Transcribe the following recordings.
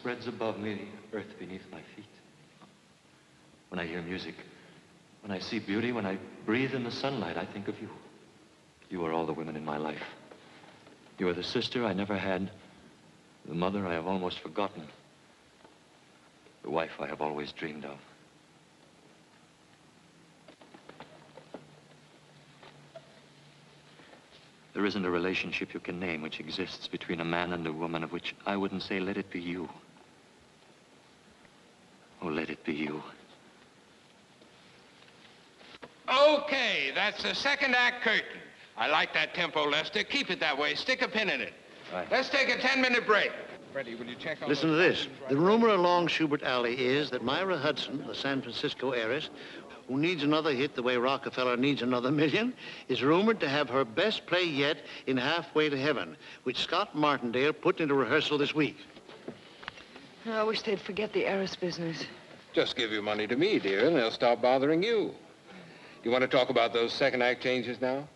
spreads above me, the earth beneath my feet. When I hear music, when I see beauty, when I breathe in the sunlight, I think of you. You are all the women in my life. You are the sister I never had, the mother I have almost forgotten, the wife I have always dreamed of. There isn't a relationship you can name which exists between a man and a woman of which I wouldn't say, let it be you. Oh, let it be you. Okay, that's the second act curtain. I like that tempo, Lester. Keep it that way. Stick a pin in it. Right. Let's take a 10-minute break. Freddie, will you check on Listen to this. The rumor along Shubert Alley is that Myra Hudson, the San Francisco heiress, who needs another hit the way Rockefeller needs another million, is rumored to have her best play yet in Halfway to Heaven, which Scott Martindale put into rehearsal this week. I wish they'd forget the heiress business. Just give your money to me, dear, and they'll stop bothering you. You want to talk about those second act changes now?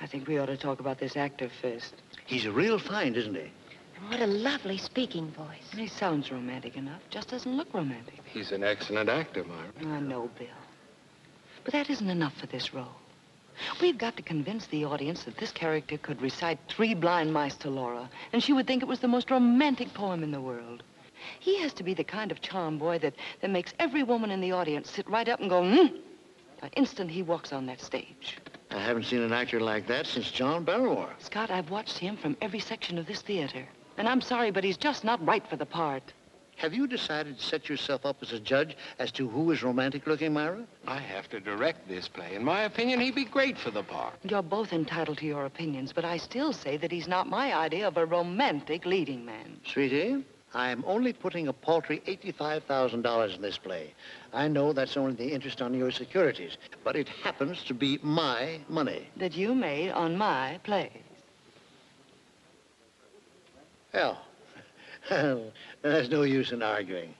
I think we ought to talk about this actor first. He's a real find, isn't he? And What a lovely speaking voice. He sounds romantic enough, just doesn't look romantic. He's an excellent actor, Myra. I know, Bill. But that isn't enough for this role. We've got to convince the audience that this character could recite Three Blind Mice to Laura, and she would think it was the most romantic poem in the world. He has to be the kind of charm boy that, that makes every woman in the audience sit right up and go, hmm, the instant he walks on that stage. I haven't seen an actor like that since John Barrymore. Scott, I've watched him from every section of this theater. And I'm sorry, but he's just not right for the part. Have you decided to set yourself up as a judge as to who is romantic looking, Myra? I have to direct this play. In my opinion, he'd be great for the part. You're both entitled to your opinions, but I still say that he's not my idea of a romantic leading man. Sweetie, I am only putting a paltry $85,000 in this play. I know that's only the interest on your securities, but it happens to be my money. That you made on my play. Well, there's no use in arguing.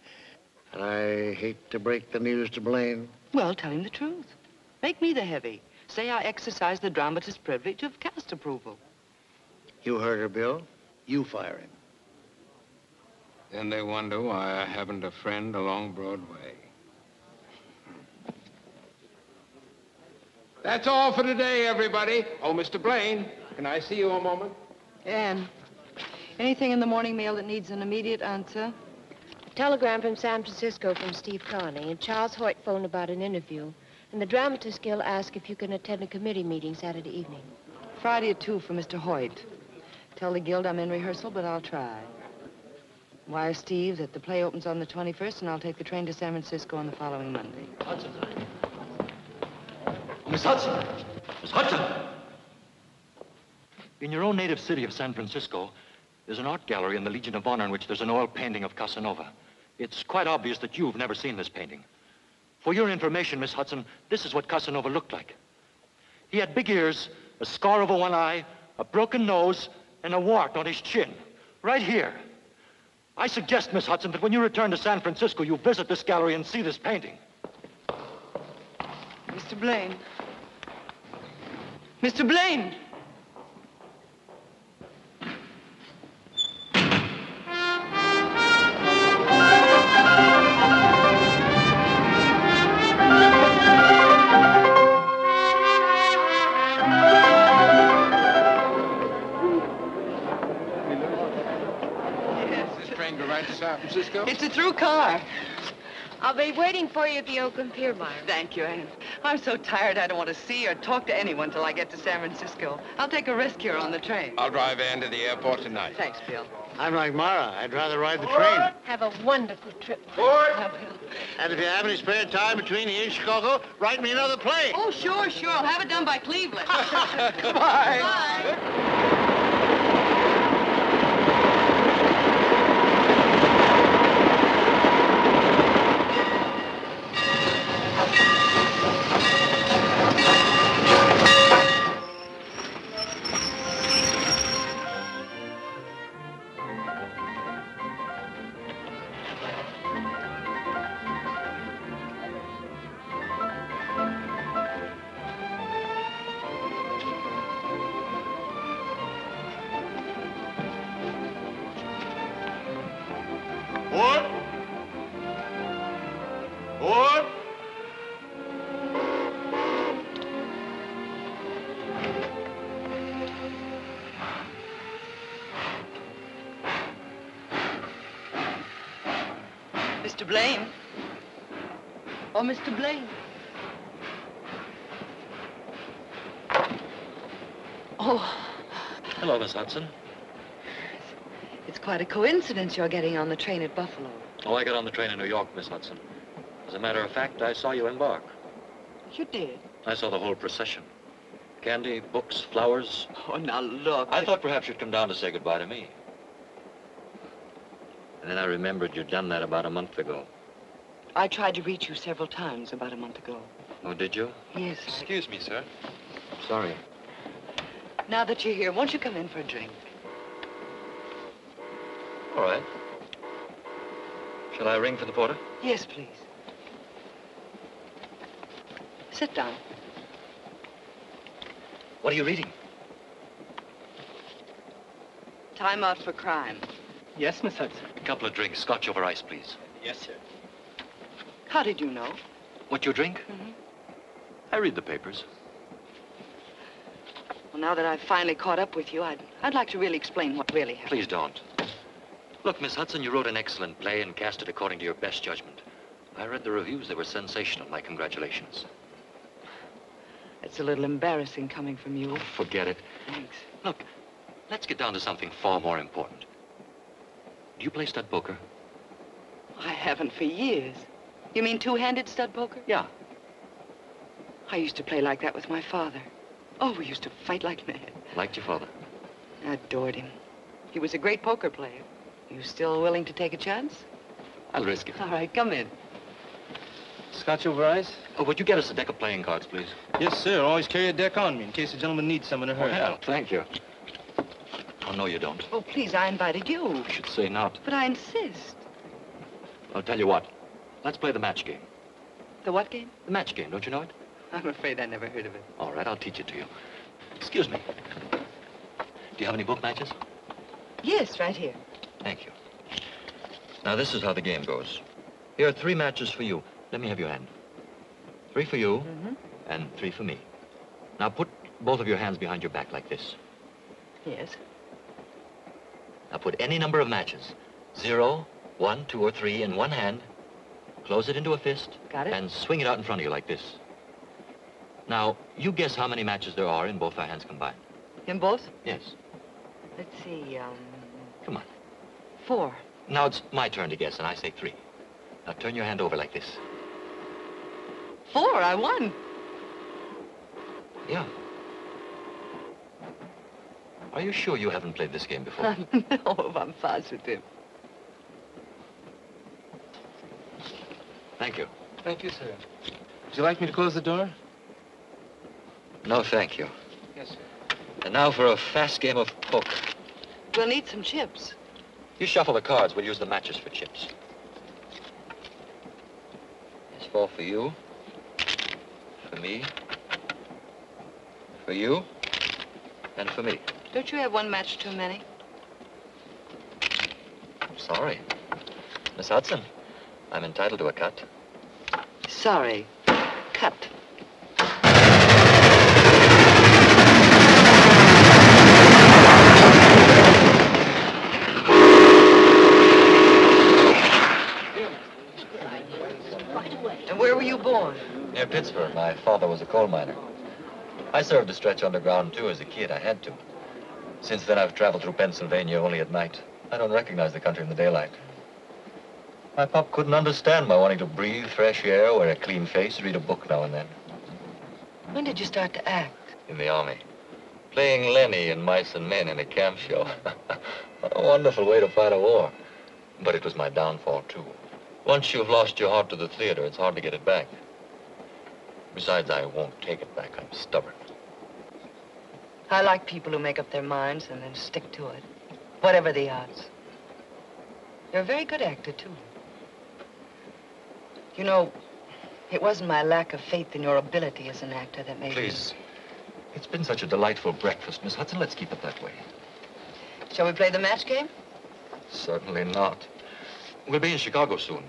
And I hate to break the news to Blaine. Well, tell him the truth. Make me the heavy. Say I exercise the dramatist's privilege of cast approval. You heard her, Bill. You fire him. Then they wonder why I haven't a friend along Broadway. That's all for today, everybody. Oh, Mr. Blaine, can I see you a moment? Anne, anything in the morning mail that needs an immediate answer? A telegram from San Francisco from Steve Carney, and Charles Hoyt phoned about an interview. And the Dramatist Guild asked if you can attend a committee meeting Saturday evening. Friday at 2 for Mr. Hoyt. Tell the guild I'm in rehearsal, but I'll try. Wire Steve that the play opens on the 21st, and I'll take the train to San Francisco on the following Monday. Hudson. Miss Hudson! Miss Hudson! In your own native city of San Francisco, there's an art gallery in the Legion of Honor in which there's an oil painting of Casanova. It's quite obvious that you've never seen this painting. For your information, Miss Hudson, this is what Casanova looked like. He had big ears, a scar over one eye, a broken nose, and a wart on his chin. Right here. I suggest, Miss Hudson, that when you return to San Francisco, you visit this gallery and see this painting. Mr. Blaine. Mr. Blaine! San Francisco? It's a through car. I'll be waiting for you at the Oakland Pier, Myra. Thank you, Anne. I'm so tired I don't want to see or talk to anyone till I get to San Francisco. I'll take a rest here on the train. I'll drive Ann to the airport tonight. Thanks, Bill. I'm like Mara. I'd rather ride the train. Have a wonderful trip. I will. And if you have any spare time between here and Chicago, write me another play. Oh, sure, sure. I'll have it done by Cleveland. Goodbye. Bye. What? What? Mr. Blaine. Oh, Mr. Blaine. Oh. Hello, Miss Hudson it's quite a coincidence you're getting on the train at Buffalo. Oh, I got on the train in New York, Miss Hudson. As a matter of fact, I saw you embark. You did? I saw the whole procession. Candy, books, flowers. Oh, now look. I thought perhaps you'd come down to say goodbye to me. And then I remembered you'd done that about a month ago. I tried to reach you several times about a month ago. Oh, did you? Yes. I- Excuse me, sir. Sorry. Now that you're here, won't you come in for a drink? All right. Shall I ring for the porter? Yes, please. Sit down. What are you reading? Time out for crime. Yes, Miss Hudson. A couple of drinks, scotch over ice, please. Yes, sir. How did you know? What you drink? Mhm. I read the papers. Well, now that I've finally caught up with you, I'd, I'd like to really explain what really happened. Please don't. Look, Miss Hudson, you wrote an excellent play and cast it according to your best judgment. I read the reviews. They were sensational. My congratulations. It's a little embarrassing coming from you. Oh, forget it. Thanks. Look, let's get down to something far more important. Do you play stud poker? I haven't for years. You mean two-handed stud poker? Yeah. I used to play like that with my father. Oh, we used to fight like mad. Liked your father? I adored him. He was a great poker player. You still willing to take a chance? I'll risk it. All right, come in. Scotch over ice? Oh, would you get us a deck of playing cards, please? Yes, sir. Always carry a deck on me in case a gentleman needs some in a hurry. well, thank you. Oh, no, you don't. Oh, please, I invited you. You should say not. But I insist. I'll tell you what. Let's play the match game. The what game? The match game, don't you know it? I'm afraid I never heard of it. All right, I'll teach it to you. Excuse me. Do you have any book matches? Yes, right here. Thank you. Now, this is how the game goes. Here are three matches for you. Let me have your hand. Three for you, Mm-hmm. and three for me. Now, put both of your hands behind your back like this. Yes. Now, put any number of matches. Zero, one, two, or three in one hand. Close it into a fist. Got it. And swing it out in front of you like this. Now, you guess how many matches there are in both our hands combined. In both? Yes. Let's see, um, Come on. Four. Now it's my turn to guess, and I say three. Now turn your hand over like this. Four, I won. Yeah. Are you sure you haven't played this game before? no, I'm positive. Thank you. Thank you, sir. Would you like me to close the door? No, thank you. Yes, sir. And now for a fast game of poker. We'll need some chips. You shuffle the cards. We'll use the matches for chips. It's four for you. For me. For you. And for me. Don't you have one match too many? I'm sorry. Miss Hudson, I'm entitled to a cut. Sorry. Cut. And where were you born? Near Pittsburgh. My father was a coal miner. I served a stretch underground, too, as a kid. I had to. Since then, I've traveled through Pennsylvania only at night. I don't recognize the country in the daylight. My pop couldn't understand my wanting to breathe fresh air, wear a clean face, read a book now and then. When did you start to act? In the army. Playing Lenny in Mice and Men in a camp show. a wonderful way to fight a war. But it was my downfall, too. Once you've lost your heart to the theater, it's hard to get it back. Besides, I won't take it back. I'm stubborn. I like people who make up their minds and then stick to it, whatever the odds. You're a very good actor, too. You know, it wasn't my lack of faith in your ability as an actor that made me... Please. It's been such a delightful breakfast, Miss Hudson. Let's keep it that way. Shall we play the match game? Certainly not. We'll be in Chicago soon.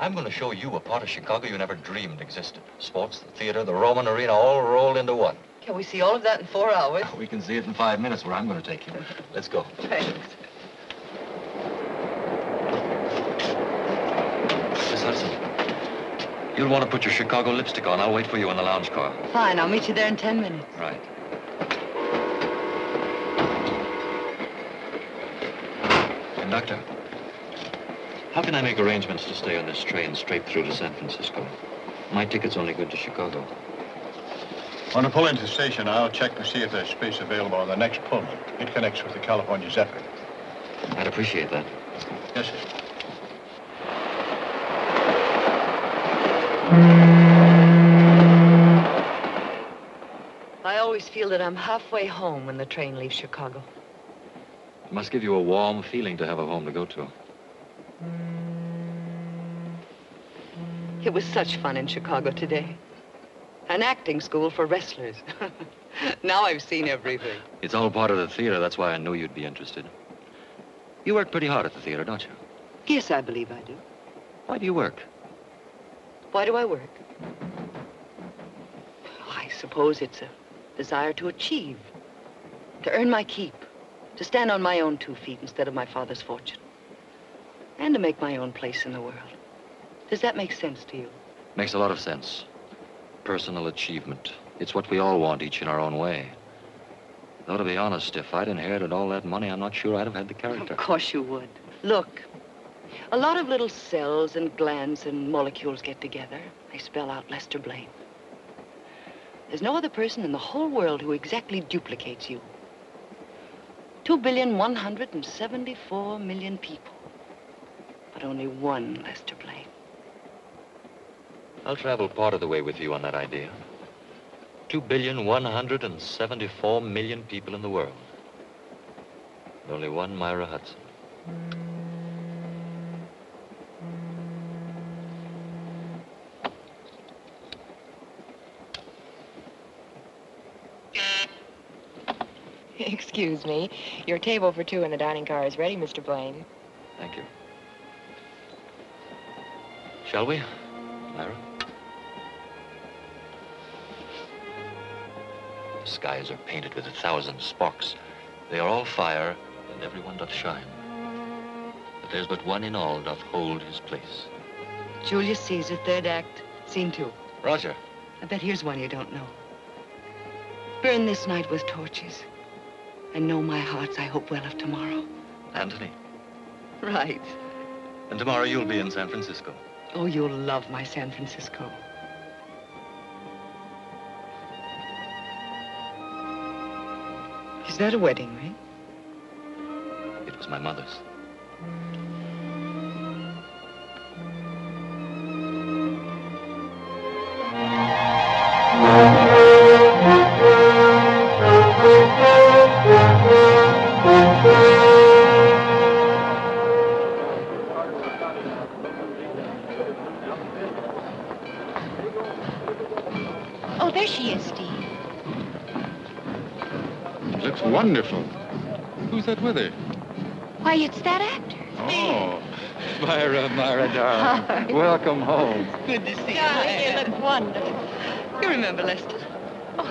I'm going to show you a part of Chicago you never dreamed existed. Sports, the theater, the Roman arena, all rolled into one. Can we see all of that in four hours? We can see it in five minutes where I'm going to take you. Let's go. Thanks. Miss Hudson, you'll want to put your Chicago lipstick on. I'll wait for you in the lounge car. Fine, I'll meet you there in ten minutes. Right. Conductor, how can I make arrangements to stay on this train straight through to San Francisco? My ticket's only good to Chicago. When I pull into the station, I'll check to see if there's space available on the next Pullman. It connects with the California Zephyr. I'd appreciate that. Yes, sir. I always feel that I'm halfway home when the train leaves Chicago. It must give you a warm feeling to have a home to go to. It was such fun in Chicago today. An acting school for wrestlers. now I've seen everything. It's all part of the theater. That's why I knew you'd be interested. You work pretty hard at the theater, don't you? Yes, I believe I do. Why do you work? Why do I work? I suppose it's a desire to achieve, to earn my keep, to stand on my own two feet instead of my father's fortune, and to make my own place in the world. Does that make sense to you? Makes a lot of sense. Personal achievement. It's what we all want, each in our own way. Though, to be honest, if I'd inherited all that money, I'm not sure I'd have had the character. Of course you would. Look, a lot of little cells and glands and molecules get together. They spell out Lester Blaine. There's no other person in the whole world who exactly duplicates you. Two billion one hundred and seventy-four million people. But only one Lester Blaine. I'll travel part of the way with you on that idea. Two billion one hundred and seventy-four million people in the world. And only one Myra Hudson. Excuse me. Your table for two in the dining car is ready, Mr. Blaine. Thank you. Shall we, Myra? The skies are painted with a thousand sparks. They are all fire, and every one doth shine. But there's but one in all doth hold his place. Julius Caesar, third act, scene two. Roger. I bet here's one you don't know. Burn this night with torches. And know my hearts, I hope well of tomorrow. Antony. Right. And tomorrow you'll be in San Francisco. Oh, you'll love my San Francisco. Is that a wedding ring? It was my mother's. You remember Lester? Oh,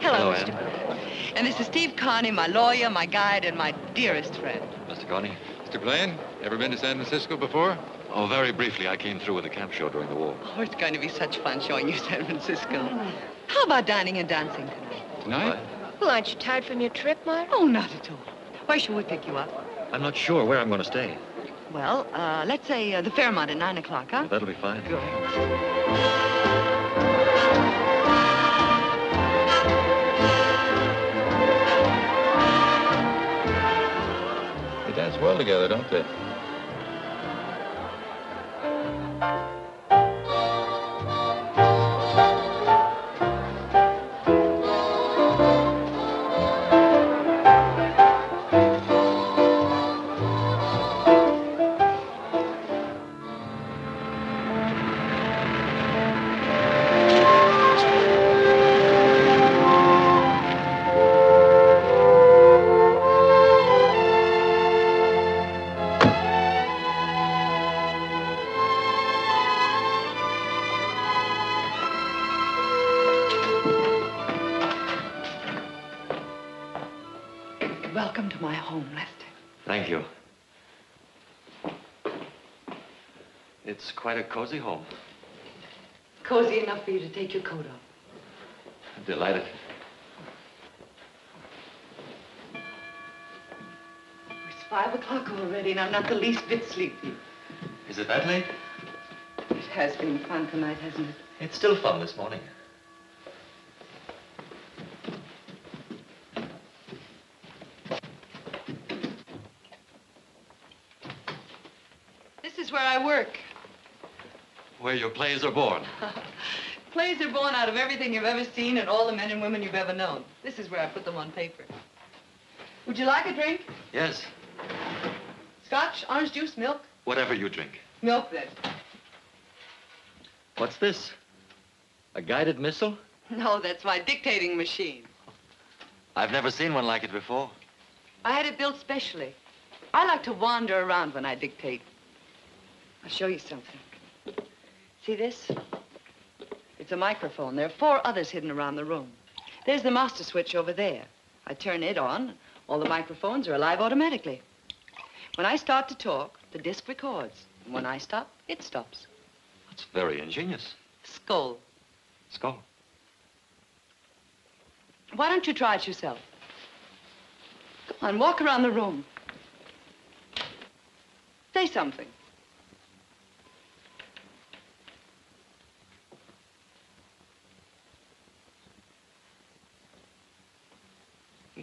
hello, Hello, Mr. Anne. And this is Steve Carney, my lawyer, my guide, and my dearest friend. Mr. Carney? Mr. Blaine, ever been to San Francisco before? Oh, very briefly. I came through with a camp show during the war. Oh, it's going to be such fun showing you San Francisco. How about dining and dancing tonight? Tonight? Well, aren't you tired from your trip, Myra? Oh, not at all. Where shall we pick you up? I'm not sure where I'm going to stay. Well, uh, let's say uh, the Fairmont at 9 o'clock, huh? That'll be fine. Good. Well together, don't they? Cozy home. Cozy enough for you to take your coat off. I'm Delighted. It's five o'clock already, and I'm not the least bit sleepy. Is it that late? It has been fun tonight, hasn't it? It's still fun this morning. This is where I work. Where your plays are born. Plays are born out of everything you've ever seen and all the men and women you've ever known. This is where I put them on paper. Would you like a drink? Yes, Scotch, orange juice, milk? whatever you drink. Milk, then. What's this? A guided missile? No, that's my dictating machine. I've never seen one like it before. I had it built specially. I like to wander around when I dictate. I'll show you something. See this? It's a microphone. There are four others hidden around the room. There's the master switch over there. I turn it on. All the microphones are alive automatically. When I start to talk, the disc records. And when I stop, it stops. That's very ingenious. Skull. Skull. Why don't you try it yourself? Come on, walk around the room. Say something.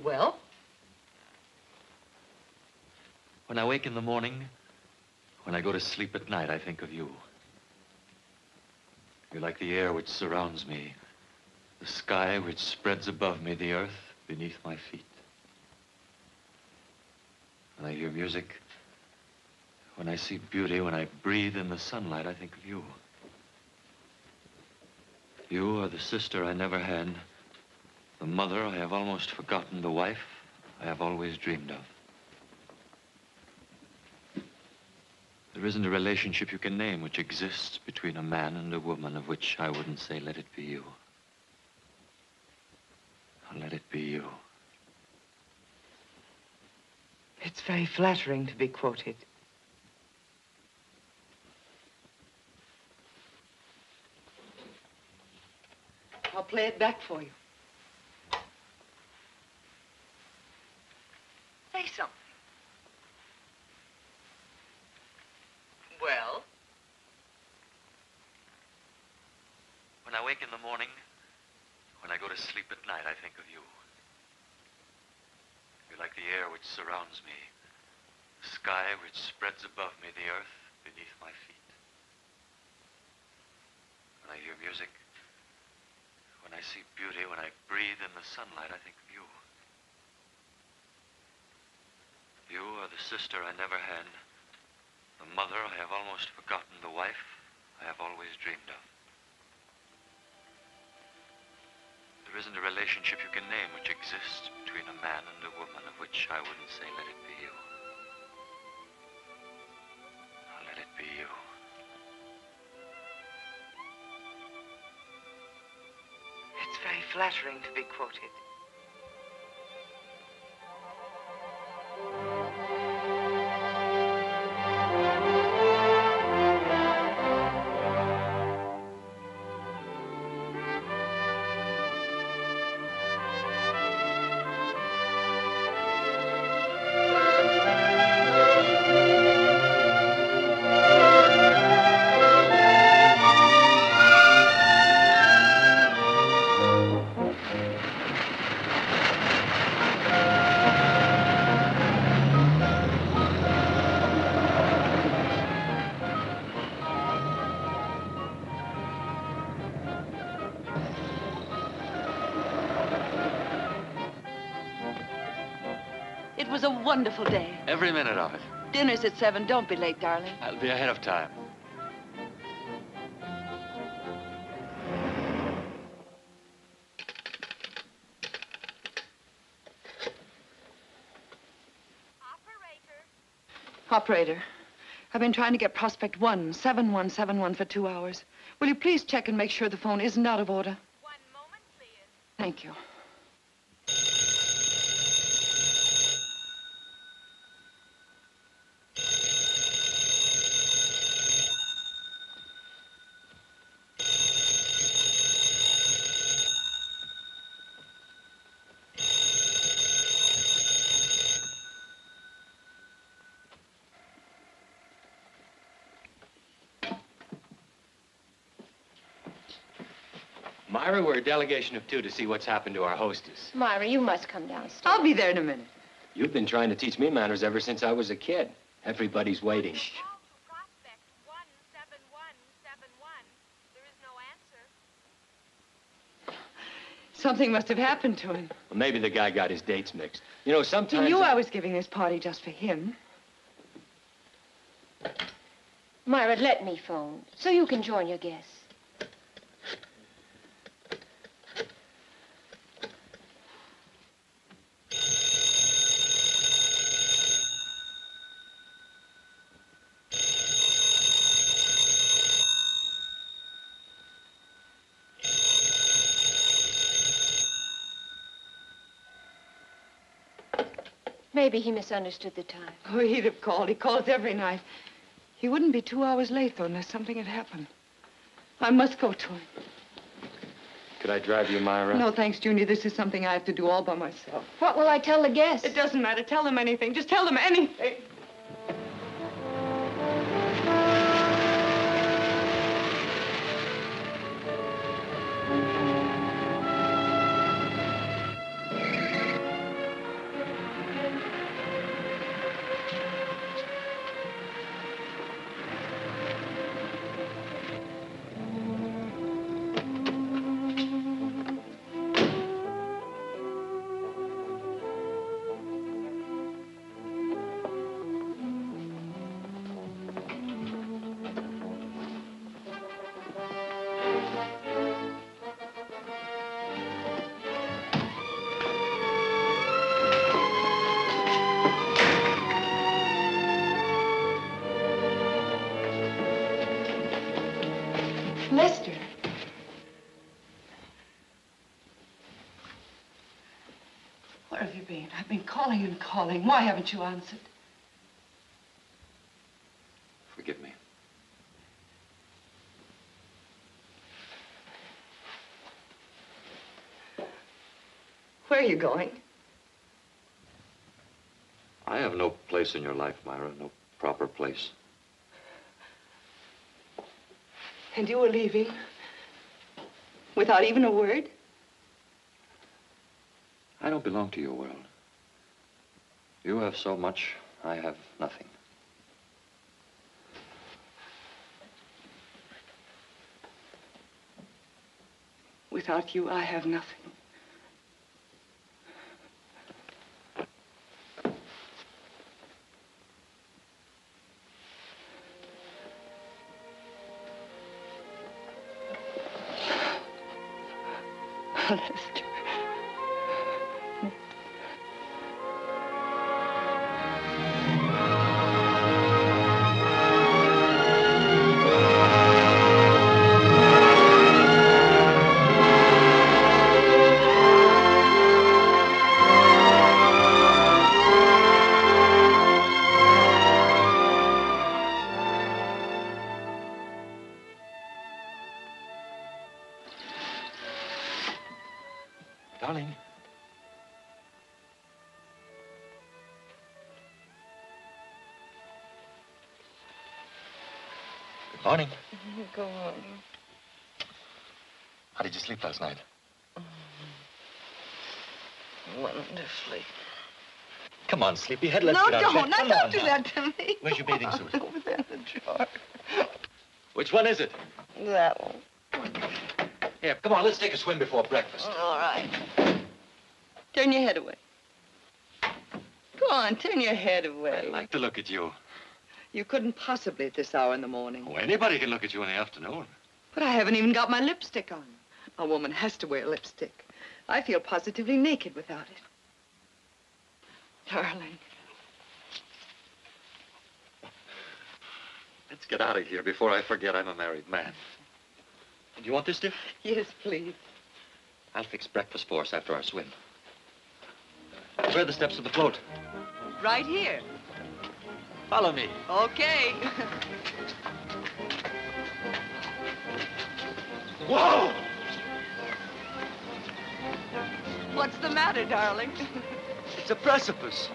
Well, When I wake in the morning, when I go to sleep at night, I think of you. You're like the air which surrounds me, the sky which spreads above me, the earth beneath my feet. When I hear music, when I see beauty, when I breathe in the sunlight, I think of you. You are the sister I never had, the mother I have almost forgotten, the wife I have always dreamed of. There isn't a relationship you can name which exists between a man and a woman of which I wouldn't say, let it be you. Let it be you. it's very flattering to be quoted. I'll play it back for you. Say something. Well, When I wake in the morning, when I go to sleep at night, I think of you. You're like the air which surrounds me, the sky which spreads above me, the earth beneath my feet. When I hear music, when I see beauty, when I breathe in the sunlight, I think of you. You are the sister I never had, the mother I have almost forgotten, the wife I have always dreamed of. There isn't a relationship you can name which exists between a man and a woman of which I wouldn't say, let it be you. Let it be you. it's very flattering to be quoted. Wonderful day. Every minute of it. Dinner's at seven. Don't be late, darling. I'll be ahead of time. Operator, I've been trying to get Prospect 1, 7171 for two hours. Will you please check and make sure the phone isn't out of order? One moment, please. Thank you. Myra, we're a delegation of two to see what's happened to our hostess. Myra, you must come downstairs. I'll be there in a minute. You've been trying to teach me manners ever since I was a kid. Everybody's waiting. Something must have happened to him. Well, maybe the guy got his dates mixed. You know, He sometimes... knew I was giving this party just for him. Myra, let me phone so you can join your guests. Maybe he misunderstood the time. Oh, he'd have called. He calls every night. He wouldn't be two hours late, though, unless something had happened. I must go to him. Could I drive you, Myra? No, thanks, Junior. This is something I have to do all by myself. What will I tell the guests? It doesn't matter. Tell them anything. Just tell them anything. Calling and calling. Why haven't you answered? Forgive me. Where are you going? I have no place in your life, Myra. No proper place. And you were leaving? Without even a word? I don't belong to your world. You have so much, I have nothing. Without you, I have nothing. Good morning. How did you sleep last night? Mm-hmm. Wonderfully. Come on, sleepyhead. Let's no, get out don't. bed. Now, Come don't on do now. that to me. Where's your bathing suit? Over there in the drawer. Which one is it? That one. Here, come on, let's take a swim before breakfast. All right. Turn your head away. Go on, turn your head away. I like to look at you. You couldn't possibly at this hour in the morning. Oh, anybody can look at you in the afternoon. But I haven't even got my lipstick on. A woman has to wear lipstick. I feel positively naked without it. Darling, Let's get out of here before I forget I'm a married man. Do you want this, dear? yes, please. I'll fix breakfast for us after our swim. Where are the steps of the float? Right here. Follow me. Okay. Whoa! What's the matter, darling? It's a precipice.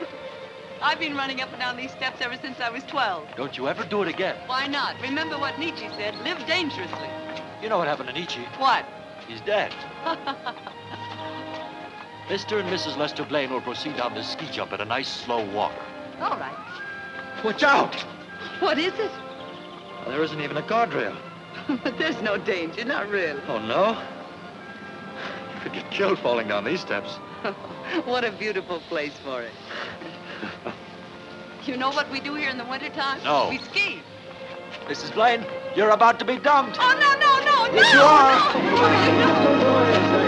I've been running up and down these steps ever since I was 12. Don't you ever do it again. Why not? Remember what Nietzsche said, live dangerously. You know what happened to Nietzsche? What? He's dead. Mr. and Mrs. Lester Blaine will proceed down this ski jump at a nice slow walk. All right. Watch out! What is it? There isn't even a guardrail. but there's no danger, not really. Oh, no? You could get killed falling down these steps. what a beautiful place for it. you know what we do here in the wintertime? No. We ski. Mrs. Blaine, you're about to be dumped. Oh, no, no, no, no! Yes, you are. Oh, Eve,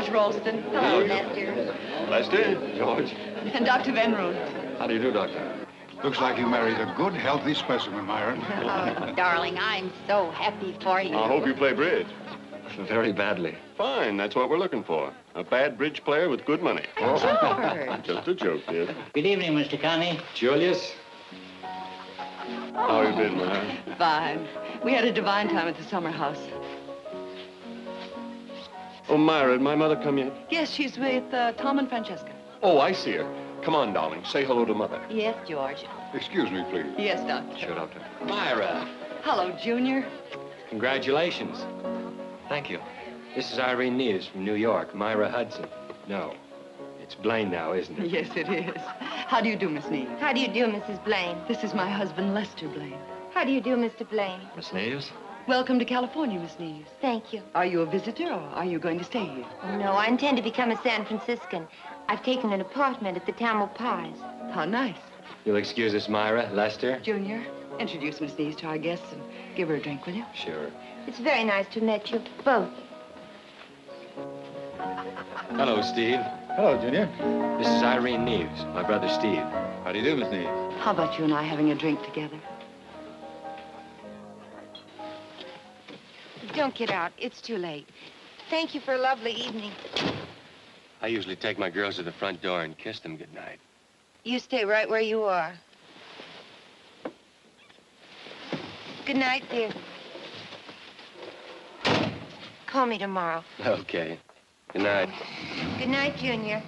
George Ralston. Hello, Lester. Lester? George? And Dr. Van Roon. How do you do, Doctor? Looks like you married a good, healthy specimen, Myron. Oh, darling, I'm so happy for you. I hope you play bridge. Very badly. Fine, that's what we're looking for. A bad bridge player with good money. Just a joke, dear. Good evening, Mr. Connie. Julius? How have you been, Myron? Fine. We had a divine time at the summer house. Oh, Myra, did my mother come yet? Yes, she's with uh, Tom and Francesca. Oh, I see her. Come on, darling. Say hello to mother. Yes, George. Excuse me, please. Yes, Doctor. Sure, Doctor. Myra, Hello, Junior. congratulations. Thank you. This is Irene Neves from New York. Myra Hudson. No. It's Blaine now, isn't it? Yes, it is. How do you do, Miss Neves? How do you do, Mrs. Blaine? This is my husband, Lester Blaine. How do you do, Mr. Blaine? Miss Neves? Welcome to California, Miss Neves. Thank you. Are you a visitor or are you going to stay here? No, I intend to become a San Franciscan. I've taken an apartment at the Tamalpais. How nice. You'll excuse us, Myra. Lester? Junior, introduce Miss Neves to our guests and give her a drink, will you? Sure. It's very nice to have met you both. Hello, Steve. Hello, Junior. This is Irene Neves, my brother Steve. How do you do, Miss Neves? How about you and I having a drink together? Don't get out. It's too late. Thank you for a lovely evening. I usually take my girls to the front door and kiss them goodnight. You stay right where you are. Good night, dear. Call me tomorrow. Okay. Good night. Good night, Junior.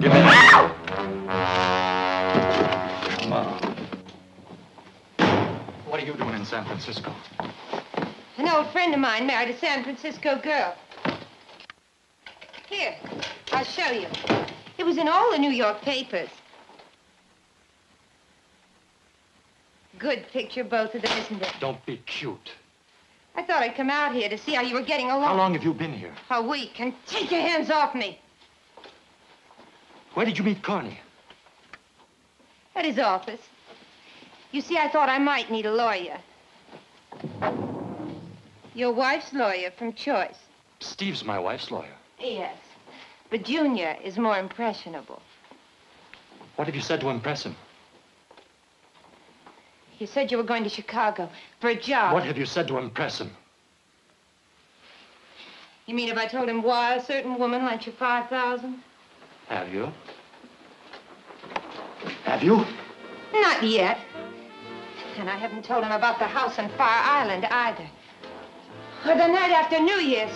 Come What are you doing in San Francisco? An old friend of mine married a San Francisco girl. Here, I'll show you. It was in all the New York papers. Good picture, both of them, isn't it? Don't be cute. I thought I'd come out here to see how you were getting along. How long have you been here? A week, and take your hands off me. Where did you meet Kearney? At his office. You see, I thought I might need a lawyer. Your wife's lawyer from choice. Steve's my wife's lawyer. Yes. But Junior is more impressionable. What have you said to impress him? You said you were going to Chicago for a job. What have you said to impress him? You mean if I told him why a certain woman lent you 5000 Have you? Have you? Not yet. And I haven't told him about the house on Fire Island either. Or the night after New Year's.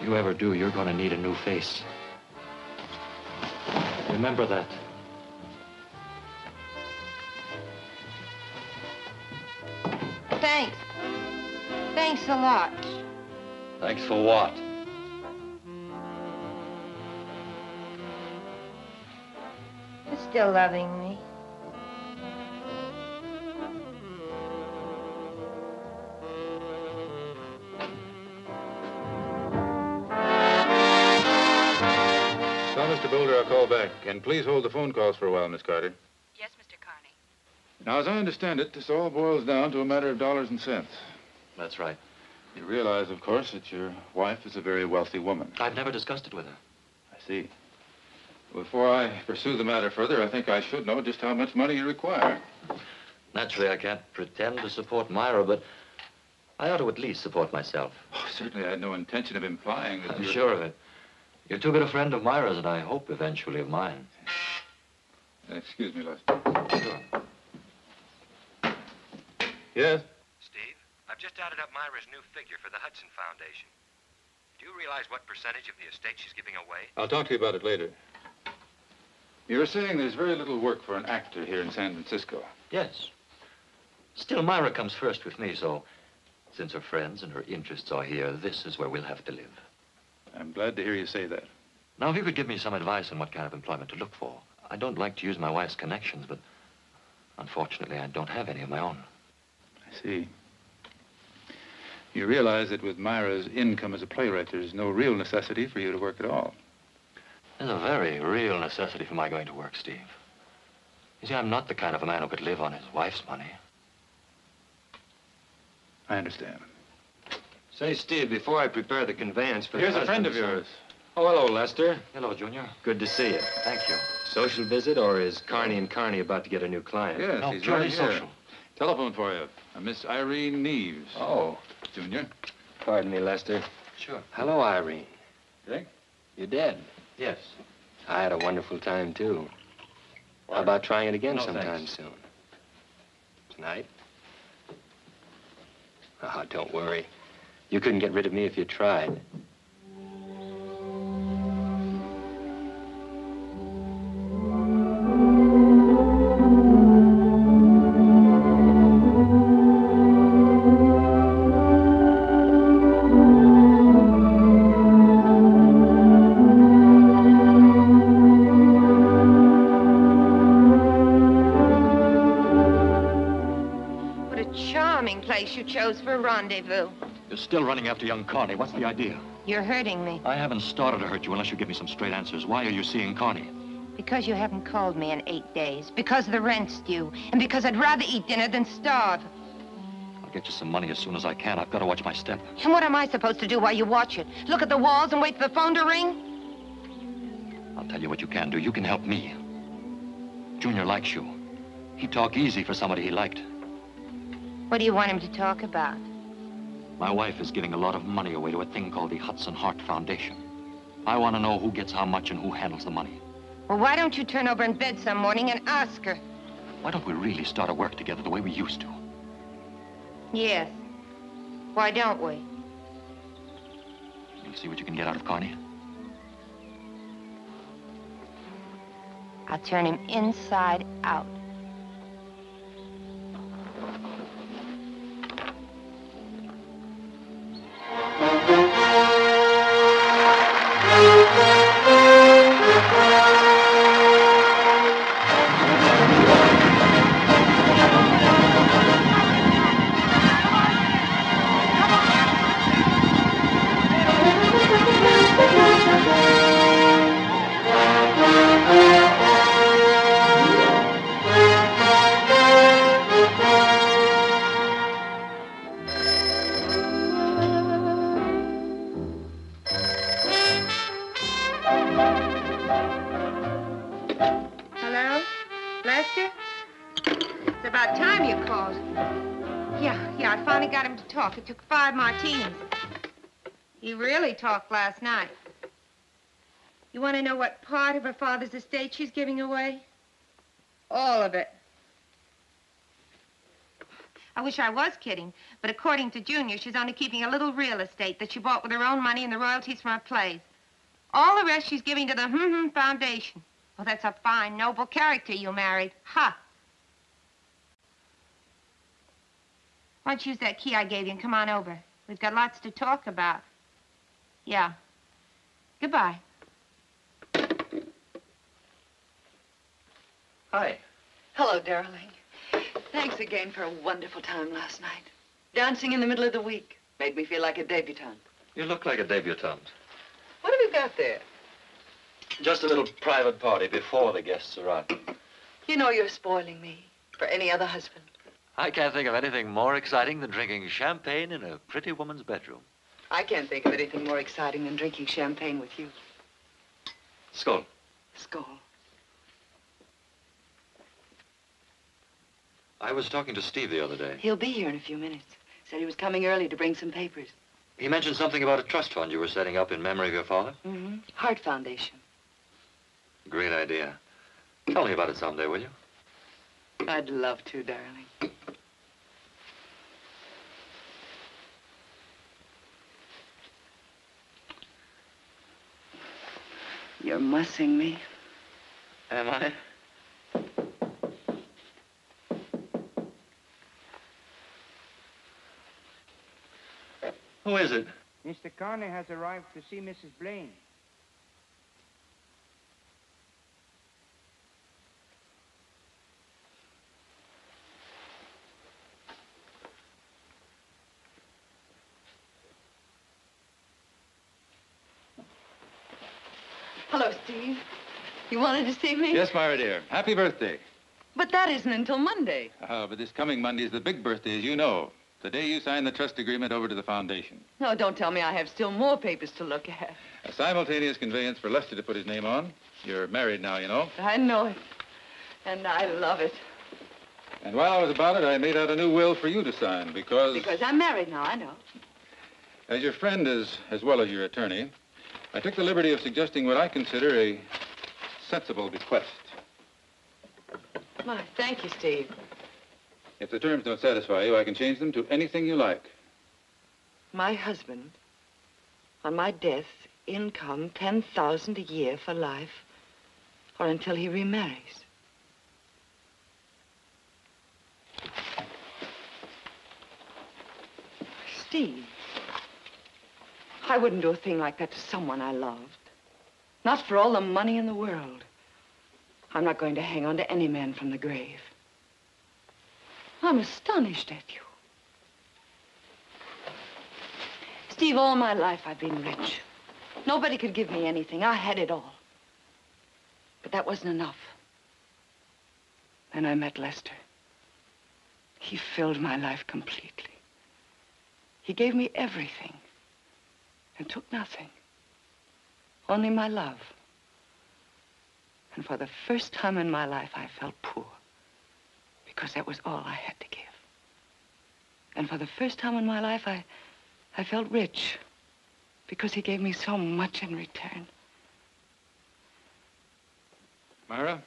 If you ever do, you're going to need a new face. Remember that. Thanks. Thanks a lot. Thanks for what? Still loving me. Tell Mr. Boulder I'll call back. And please hold the phone calls for a while, Miss Carter. Yes, Mr. Kearney. Now, as I understand it, this all boils down to a matter of dollars and cents. That's right. You realize, of course, that your wife is a very wealthy woman. I've never discussed it with her. I see. Before I pursue the matter further, I think I should know just how much money you require. Naturally, I can't pretend to support Myra, but I ought to at least support myself. Oh, certainly, I had no intention of implying that I'm you're- sure of it. You're too good a friend of Myra's, and I hope eventually of mine. Excuse me, Lester. Yes? Steve, I've just added up Myra's new figure for the Hudson Foundation. Do you realize what percentage of the estate she's giving away? I'll talk to you about it later. You were saying there's very little work for an actor here in San Francisco. Yes. Still, Myra comes first with me, so since her friends and her interests are here, this is where we'll have to live. I'm glad to hear you say that. Now, if you could give me some advice on what kind of employment to look for. I don't like to use my wife's connections, but unfortunately, I don't have any of my own. I see. You realize that with Myra's income as a playwright, there's no real necessity for you to work at all. There's a very real necessity for my going to work, Steve. You see, I'm not the kind of a man who could live on his wife's money. I understand. Say, Steve, before I prepare the conveyance for Here's the a friend of yours. Oh, hello, Lester. Hello, Junior. Good to see you. Thank you. Social visit, or is Kearney and Kearney about to get a new client? Yes, No, he's purely right here. social. Telephone for you. A Miss Irene Neves. Oh, Junior. pardon me, Lester. Sure. Hello, Irene. Dick? You're dead? Yes. I had a wonderful time, too. How about trying it again No, sometime thanks. soon? Tonight? Oh, don't worry. You couldn't get rid of me if you tried. Place you chose for a rendezvous. You're still running after young Kearney. What's the idea? You're hurting me I haven't started to hurt you unless you give me some straight answers. Why are you seeing Kearney? because you haven't called me in eight days, because the rent's due, and because I'd rather eat dinner than starve. I'll get you some money as soon as I can. I've got to watch my step. And what am I supposed to do while you watch it? Look at the walls and wait for the phone to ring? I'll tell you what you can do. You can help me. Junior likes you. He'd talk easy for somebody he liked. What do you want him to talk about? My wife is giving a lot of money away to a thing called the Hudson Hart Foundation. I want to know who gets how much and who handles the money. Well, why don't you turn over in bed some morning and ask her? Why don't we really start to work together the way we used to? Yes. Why don't we? You'll see what you can get out of Kearney. I'll turn him inside out. To know what part of her father's estate she's giving away? All of it. I wish I was kidding, but according to Junior, she's only keeping a little real estate that she bought with her own money and the royalties from her plays. All the rest she's giving to the Hmm Hmm Foundation. Well, that's a fine, noble character you married. Ha! Why don't you use that key I gave you and come on over? We've got lots to talk about. Yeah. Goodbye. Hi. Hello, darling. Thanks again for a wonderful time last night. Dancing in the middle of the week made me feel like a debutante. You look like a debutante. What have you got there? Just a little private party before the guests arrive. You know you're spoiling me for any other husband. I can't think of anything more exciting than drinking champagne in a pretty woman's bedroom. I can't think of anything more exciting than drinking champagne with you. Skull. Skull. I was talking to Steve the other day. He'll be here in a few minutes. Said he was coming early to bring some papers. He mentioned something about a trust fund you were setting up in memory of your father. Mm-hmm. Heart Foundation. Great idea. Tell me about it someday, will you? I'd love to, darling. You're mussing me. Am I? Who is it? Mr. Kearney has arrived to see Mrs. Blaine. Hello, Steve. You wanted to see me? Yes, Myra, dear. Happy birthday. But that isn't until Monday. Ah, but this coming Monday is the big birthday, as you know. The day you sign the trust agreement over to the foundation. No, don't tell me I have still more papers to look at. A simultaneous conveyance for Lester to put his name on. You're married now, you know. I know it. And I love it. And while I was about it, I made out a new will for you to sign because... Because I'm married now, I know. As your friend as, as well as your attorney, I took the liberty of suggesting what I consider a sensible bequest. My, thank you, Steve. If the terms don't satisfy you, I can change them to anything you like. My husband, on my death, income 10000 a year for life, or until he remarries. Steve, I wouldn't do a thing like that to someone I loved. Not for all the money in the world. I'm not going to hang on to any man from the grave. I'm astonished at you. Steve, all my life I've been rich. Nobody could give me anything. I had it all. But that wasn't enough. Then I met Lester. He filled my life completely. He gave me everything and took nothing. Only my love. And for the first time in my life, I felt poor. Because that was all I had to give. And for the first time in my life, I, I felt rich. Because he gave me so much in return. Myra,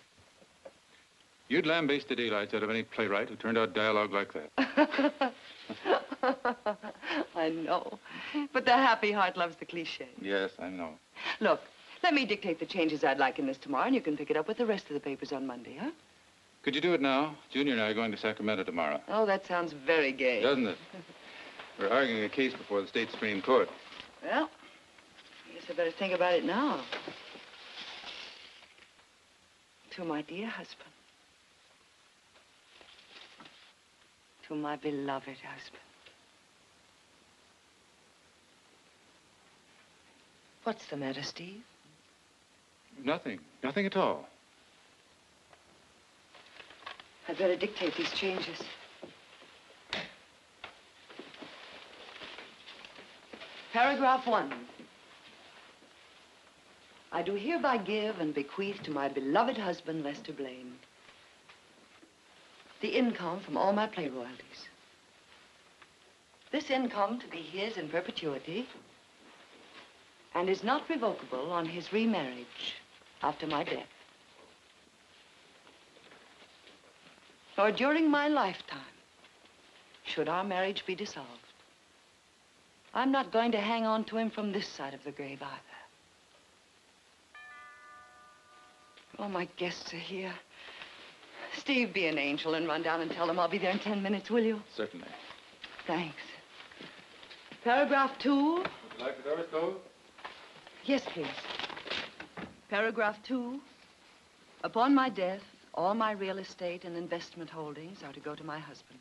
you'd lambaste the daylights out of any playwright who turned out dialogue like that. I know. But the happy heart loves the cliche. Yes, I know. Look, let me dictate the changes I'd like in this tomorrow, and you can pick it up with the rest of the papers on Monday, huh? Could you do it now? Junior and I are going to Sacramento tomorrow. Oh, that sounds very gay. Doesn't it? We're arguing a case before the state Supreme Court. Well, I guess I better think about it now. To my dear husband. To my beloved husband. What's the matter, Steve? Nothing. Nothing at all. I'd better dictate these changes. Paragraph one. I do hereby give and bequeath to my beloved husband, Lester Blaine, the income from all my play royalties. This income to be his in perpetuity and is not revocable on his remarriage after my death. Or during my lifetime, should our marriage be dissolved. I'm not going to hang on to him from this side of the grave either. All my guests are here. Steve, be an angel and run down and tell them I'll be there in ten minutes, will you? Certainly. Thanks. Paragraph two. Would you like the closed? Yes, please. Paragraph two. Upon my death, all my real estate and investment holdings are to go to my husband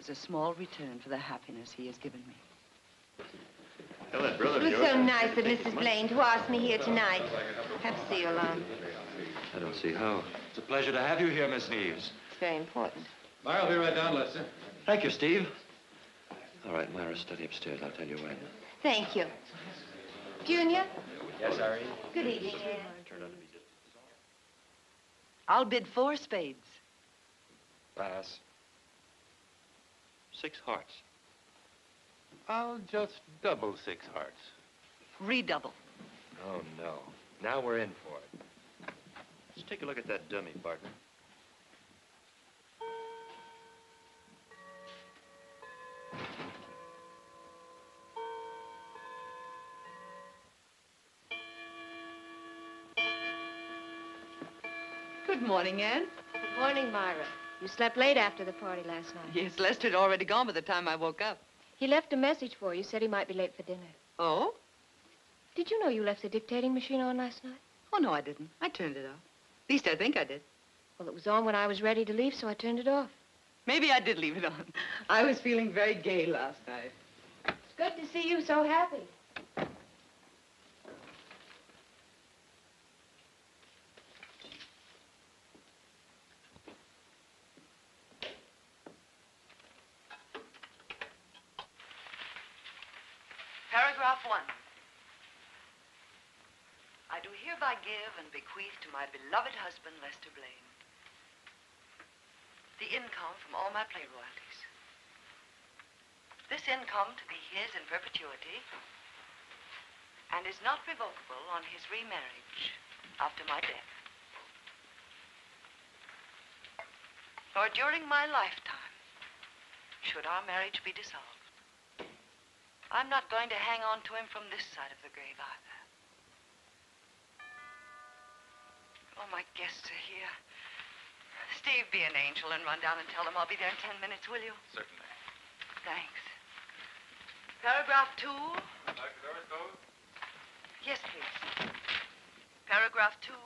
as a small return for the happiness he has given me. It was so nice of Mrs. Blaine to ask me here tonight. Have to see you alone. I don't see how. It's a pleasure to have you here, Miss Neves. It's very important. I'll be right down, Lester. Thank you, Steve. All right, Myra, study upstairs. I'll tell you when. Thank you. Junior? Yes, Irene? Good evening, Anne. I'll bid four spades. Pass. Six hearts. I'll just double six hearts. Redouble. Oh, no. Now we're in for it. Let's take a look at that dummy, partner. Good morning, Anne. Good morning, Myra. You slept late after the party last night. Yes, Lester had already gone by the time I woke up. He left a message for you, said he might be late for dinner. Oh? Did you know you left the dictating machine on last night? Oh, no, I didn't. I turned it off. At least I think I did. Well, it was on when I was ready to leave, so I turned it off. Maybe I did leave it on. I was feeling very gay last night. It's good to see you so happy. Paragraph one. I give and bequeath to my beloved husband, Lester Blaine, the income from all my play royalties. This income to be his in perpetuity and is not revocable on his remarriage after my death. Or during my lifetime, should our marriage be dissolved. I'm not going to hang on to him from this side of the grave either. Oh, my guests are here. Steve, be an angel and run down and tell them I'll be there in ten minutes, will you? Certainly. Thanks. Paragraph two. Like the doors closed? Yes, please. Paragraph two.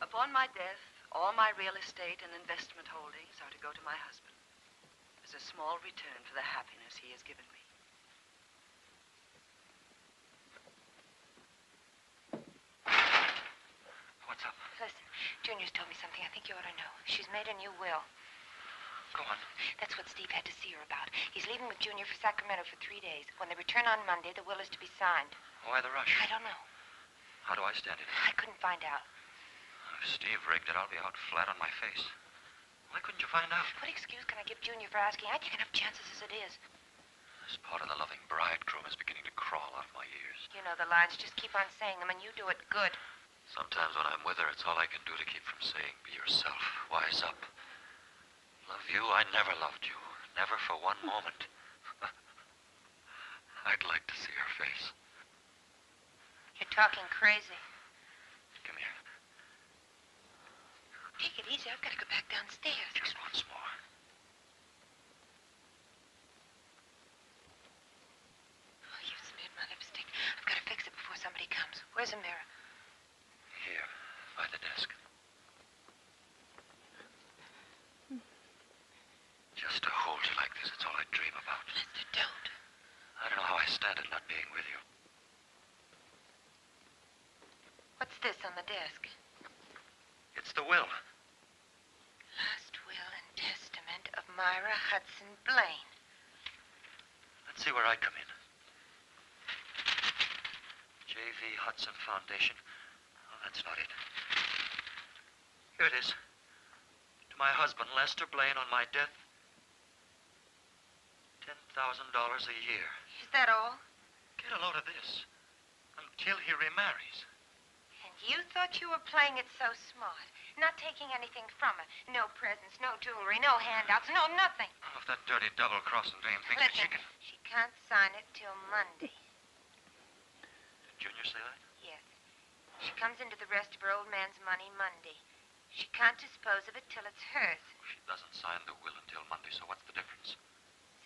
Upon my death, all my real estate and investment holdings are to go to my husband as a small return for the happiness he has given me. What's up? Listen, Junior's told me something I think you ought to know. She's made a new will. Go on. That's what Steve had to see her about. He's leaving with Junior for Sacramento for three days. When they return on Monday, the will is to be signed. Why the rush? I don't know. How do I stand it? I couldn't find out. If Steve rigged it, I'll be out flat on my face. Why couldn't you find out? What excuse can I give Junior for asking? I take enough chances as it is. This part of the loving bridegroom is beginning to crawl out of my ears. You know the lines. Just keep on saying them, and you do it good. Sometimes when I'm with her, it's all I can do to keep from saying, be yourself, wise up. Love you, I never loved you. Never for one moment. I'd like to see her face. You're talking crazy. Come here. Take it easy. I've got to go back downstairs. Just once more. Oh, you smeared my lipstick. I've got to fix it before somebody comes. Where's a mirror? By the desk. Just to hold you like this, it's all I dream about. Lester, don't. I don't know how I stand it not being with you. What's this on the desk? It's the will. Last will and testament of Myra Hudson Blaine. Let's see where I come in. J.V. Hudson Foundation. Oh, that's not it. Here it is. To my husband, Lester Blaine, on my death. $10,000 a year. Is that all? Get a load of this. Until he remarries. And you thought you were playing it so smart. Not taking anything from her. No presents, no jewelry, no handouts, no nothing. Oh, if that dirty double-crossing dame thinks that she Listen, can... she can't sign it till Monday. Did Junior say that? Yes. She comes into the rest of her old man's money Monday. She can't dispose of it till it's hers. She doesn't sign the will until Monday, so what's the difference?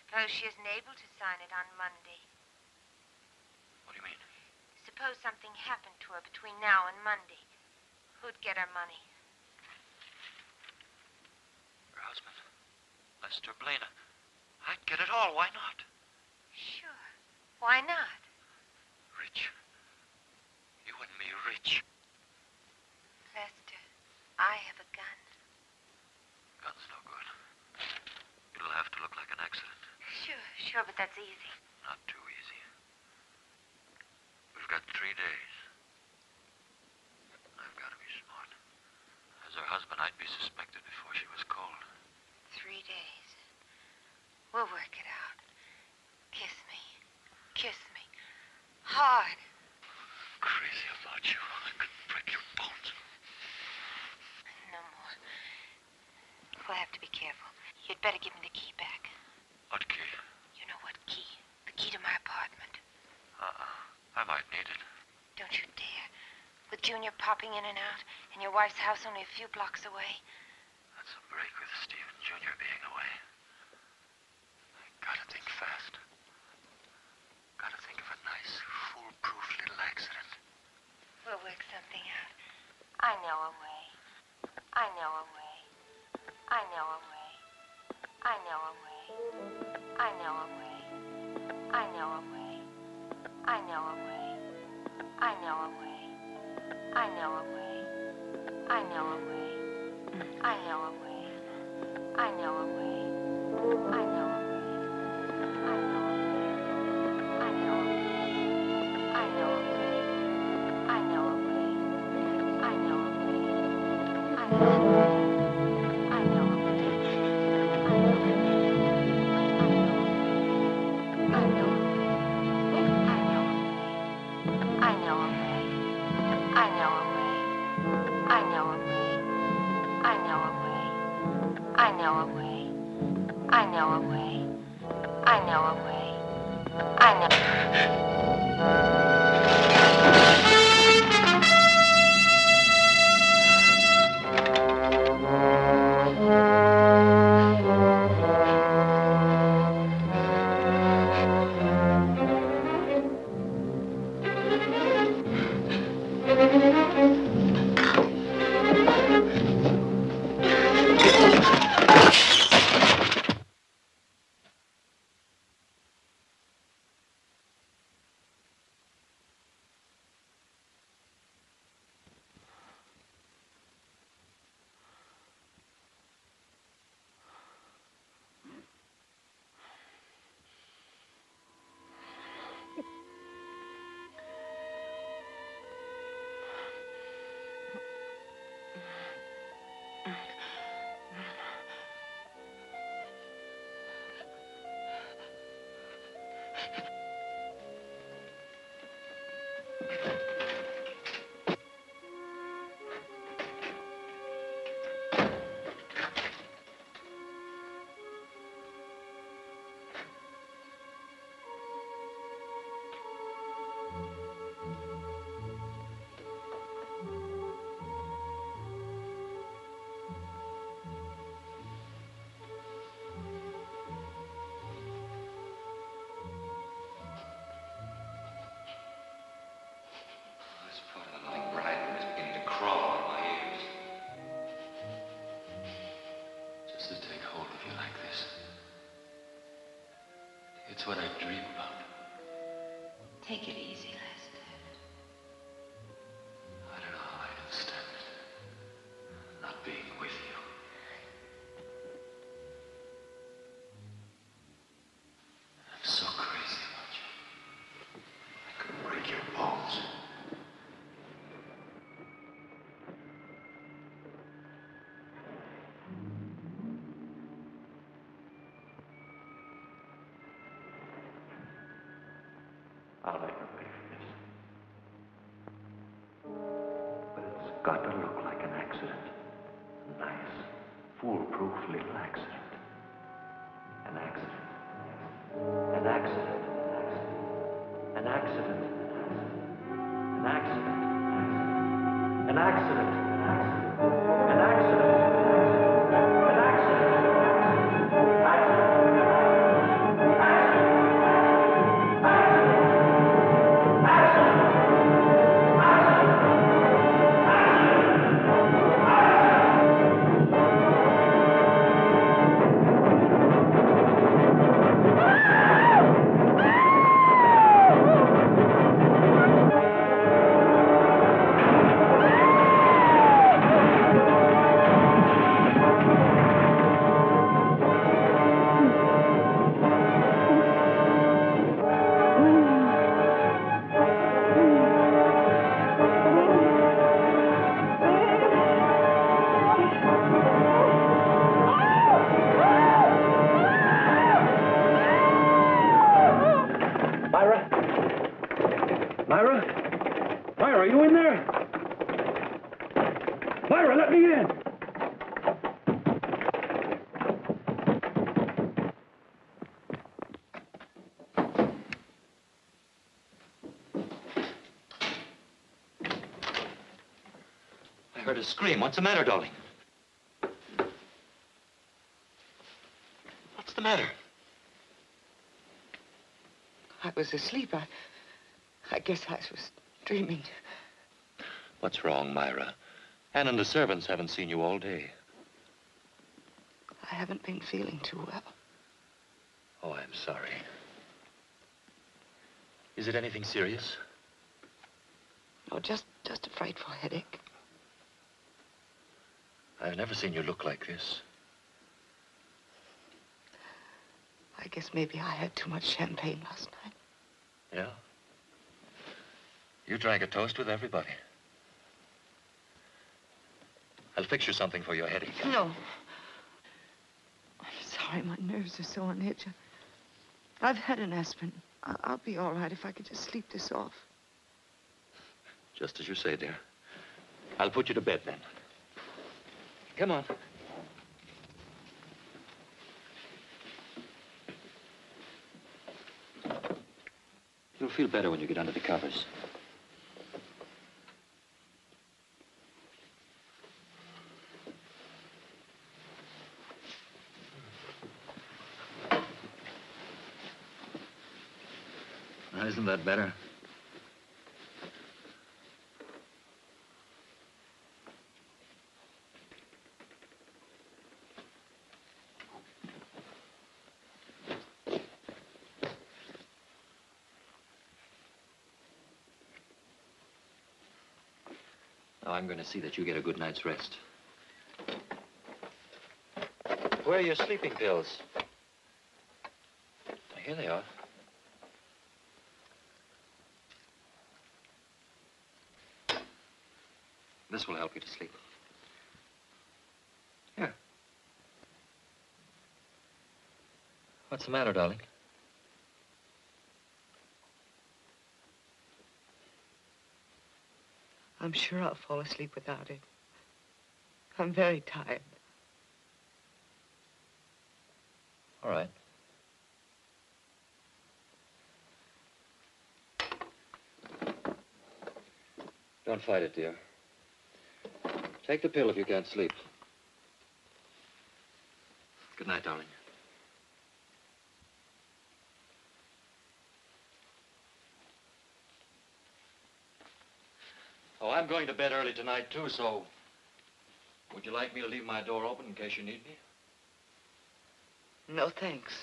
Suppose she isn't able to sign it on Monday. What do you mean? Suppose something happened to her between now and Monday. Who'd get her money? Her husband. Lester Blaine. I'd get it all. Why not? Sure. Why not? Rich. You and me rich. I have a gun. Gun's no good. It'll have to look like an accident. Sure, sure, but that's easy. Not too easy. We've got three days. I've got to be smart. As her husband, I'd be suspected before she was called. Three days. We'll work it out. Kiss me. Kiss me. Hard. Crazy about you. I could break your bones. We'll have to be careful. You'd better give me the key back. What key? You know what key? The key to my apartment. Uh-uh. I might need it. Don't you dare. With Junior popping in and out, and your wife's house only a few blocks away. That's a break with Stephen Jr. being away. I gotta think fast. Gotta think of a nice, foolproof little accident. We'll work something out. I know a way. I know a way. I know a way. I know a way. I know a way. I know a way. I know a way. I know a way. I know a way. I know a way. I know a way. I know a way. I know a way. I know foolproof little accident. An accident. An accident. An accident. An accident. An accident. An accident. Scream. What's the matter, darling? What's the matter? I was asleep. I, I guess I was dreaming. What's wrong, Myra? Ann and the servants haven't seen you all day. I haven't been feeling too well. Oh, I'm sorry. Is it anything serious? No, just, just a frightful headache. I've never seen you look like this. I guess maybe I had too much champagne last night. Yeah? You drank a toast with everybody. I'll fix you something for your headache. No. I'm sorry, my nerves are so on edge. I've had an aspirin. I'll be all right if I could just sleep this off. Just as you say, dear. I'll put you to bed then. Come on. You'll feel better when you get under the covers. Now, isn't that better? I'm going to see that you get a good night's rest. Where are your sleeping pills? Here they are. This will help you to sleep. Here. What's the matter, darling? I'm sure I'll fall asleep without it. I'm very tired. All right. Don't fight it, dear. Take the pill if you can't sleep. Good night, darling. Oh, I'm going to bed early tonight, too, so... Would you like me to leave my door open in case you need me? No, thanks.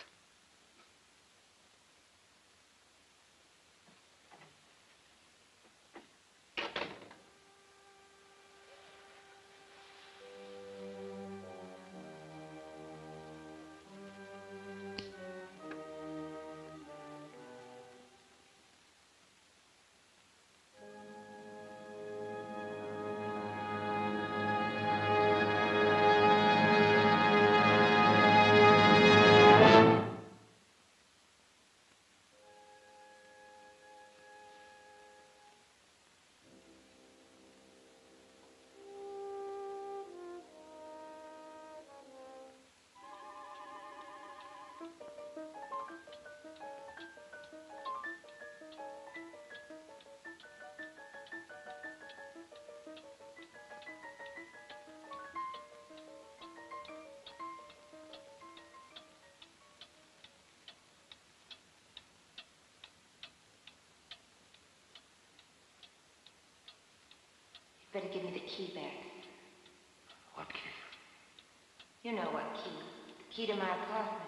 Better give me the key back. What key? You know what key. The key to my apartment.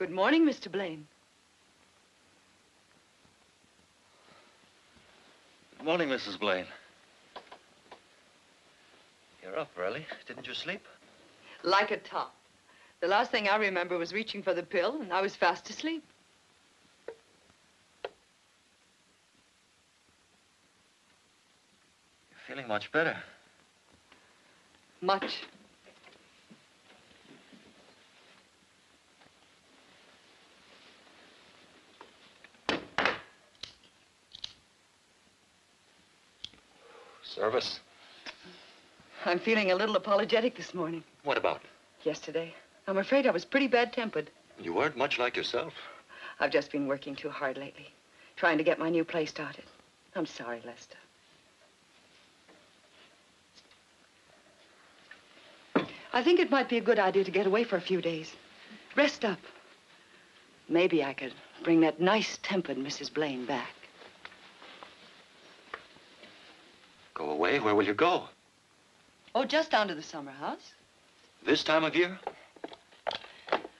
Good morning, Mr. Blaine. Good morning, Mrs. Blaine. You're up early. Didn't you sleep? Like a top. The last thing I remember was reaching for the pill, and I was fast asleep. You're feeling much better. Much. Service? I'm feeling a little apologetic this morning. What about? Yesterday, I'm afraid I was pretty bad-tempered. You weren't much like yourself. I've just been working too hard lately, trying to get my new play started. I'm sorry, Lester. I think it might be a good idea to get away for a few days. Rest up. Maybe I could bring that nice-tempered Mrs. Blaine back. Go away? Where will you go? Oh, just down to the summer house. This time of year?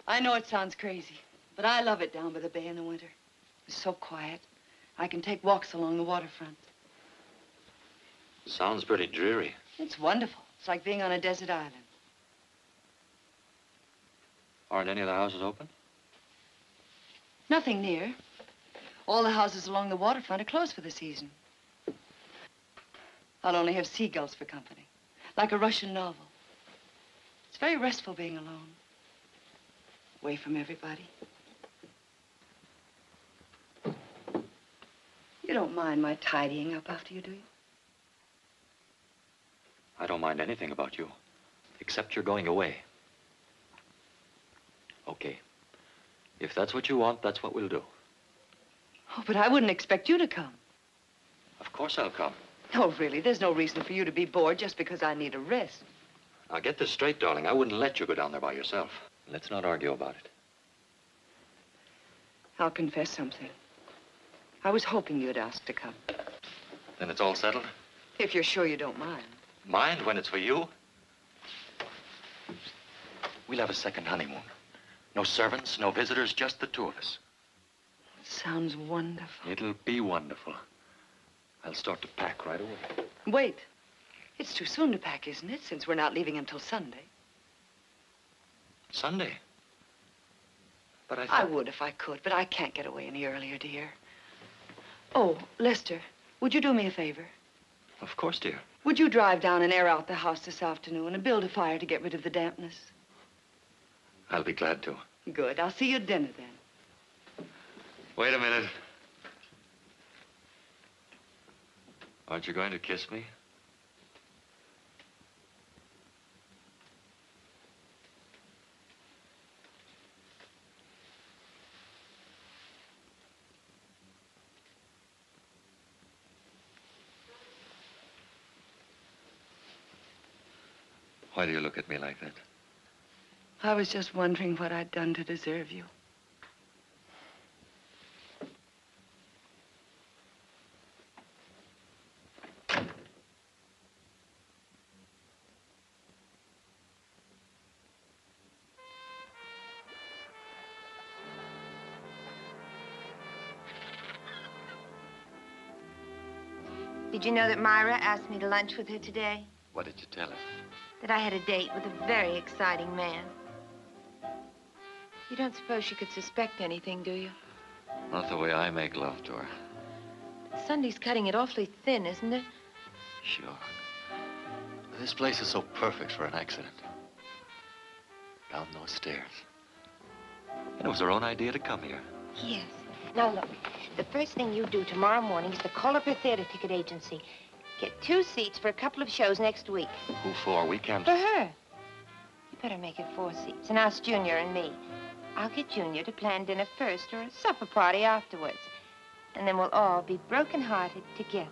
I know it sounds crazy, but I love it down by the bay in the winter. It's so quiet. I can take walks along the waterfront. Sounds pretty dreary. It's wonderful. It's like being on a desert island. Aren't any of the houses open? Nothing near. All the houses along the waterfront are closed for the season. I'll only have seagulls for company, like a Russian novel. It's very restful being alone, away from everybody. You don't mind my tidying up after you, do you? I don't mind anything about you, except you're going away. Okay. If that's what you want, that's what we'll do. Oh, but I wouldn't expect you to come. Of course I'll come. No, really, there's no reason for you to be bored just because I need a rest. Now, get this straight, darling. I wouldn't let you go down there by yourself. Let's not argue about it. I'll confess something. I was hoping you'd ask to come. Then it's all settled? If you're sure you don't mind. Mind when it's for you? We'll have a second honeymoon. No servants, no visitors, just the two of us. Sounds wonderful. It'll be wonderful. I'll start to pack right away. Wait. It's too soon to pack, isn't it, since we're not leaving until Sunday? Sunday? But I I would if I could, but I can't get away any earlier, dear. Oh, Lester, would you do me a favor? Of course, dear. Would you drive down and air out the house this afternoon and build a fire to get rid of the dampness? I'll be glad to. Good. I'll see you at dinner then. Wait a minute. Aren't you going to kiss me? Why do you look at me like that? I was just wondering what I'd done to deserve you. Did you know that Myra asked me to lunch with her today? What did you tell her? That I had a date with a very exciting man. You don't suppose she could suspect anything, do you? Not the way I make love to her. Sunday's cutting it awfully thin, isn't it? Sure. This place is so perfect for an accident. Down those stairs. And it was her own idea to come here. Yes. Now, look, the first thing you do tomorrow morning is to call up her theater ticket agency. Get two seats for a couple of shows next week. Who for? We can't... For her. You better make it four seats and ask Junior and me. I'll get Junior to plan dinner first or a supper party afterwards. And then we'll all be broken-hearted together.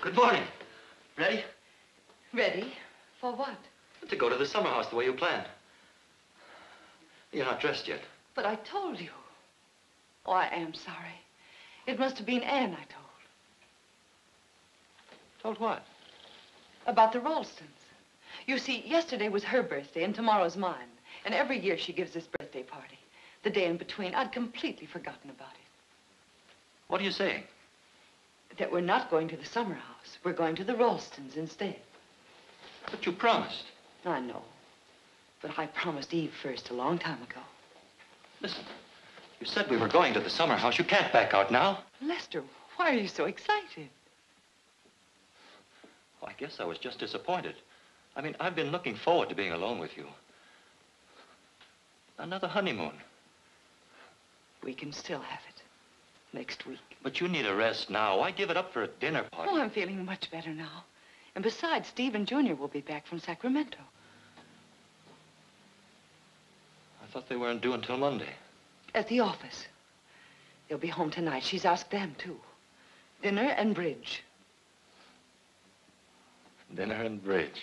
Good morning. Ready? Ready? For what? To go to the summer house the way you planned. You're not dressed yet. But I told you. Oh, I am sorry. It must have been Anne I told. Told what? About the Ralstons. You see, yesterday was her birthday and tomorrow's mine. And every year she gives this birthday. The day in between, I'd completely forgotten about it. What are you saying? That we're not going to the summer house. We're going to the Ralstons instead. But you promised. I know. But I promised Eve first a long time ago. Listen, you said we were going to the summer house. You can't back out now. Lester, why are you so excited? Oh, I guess I was just disappointed. I mean, I've been looking forward to being alone with you. Another honeymoon. We can still have it. Next week. But you need a rest now. Why give it up for a dinner party? Oh, I'm feeling much better now. And besides, Stephen Jr. will be back from Sacramento. I thought they weren't due until Monday. At the office. They'll be home tonight. She's asked them, too. Dinner and bridge. Dinner and bridge.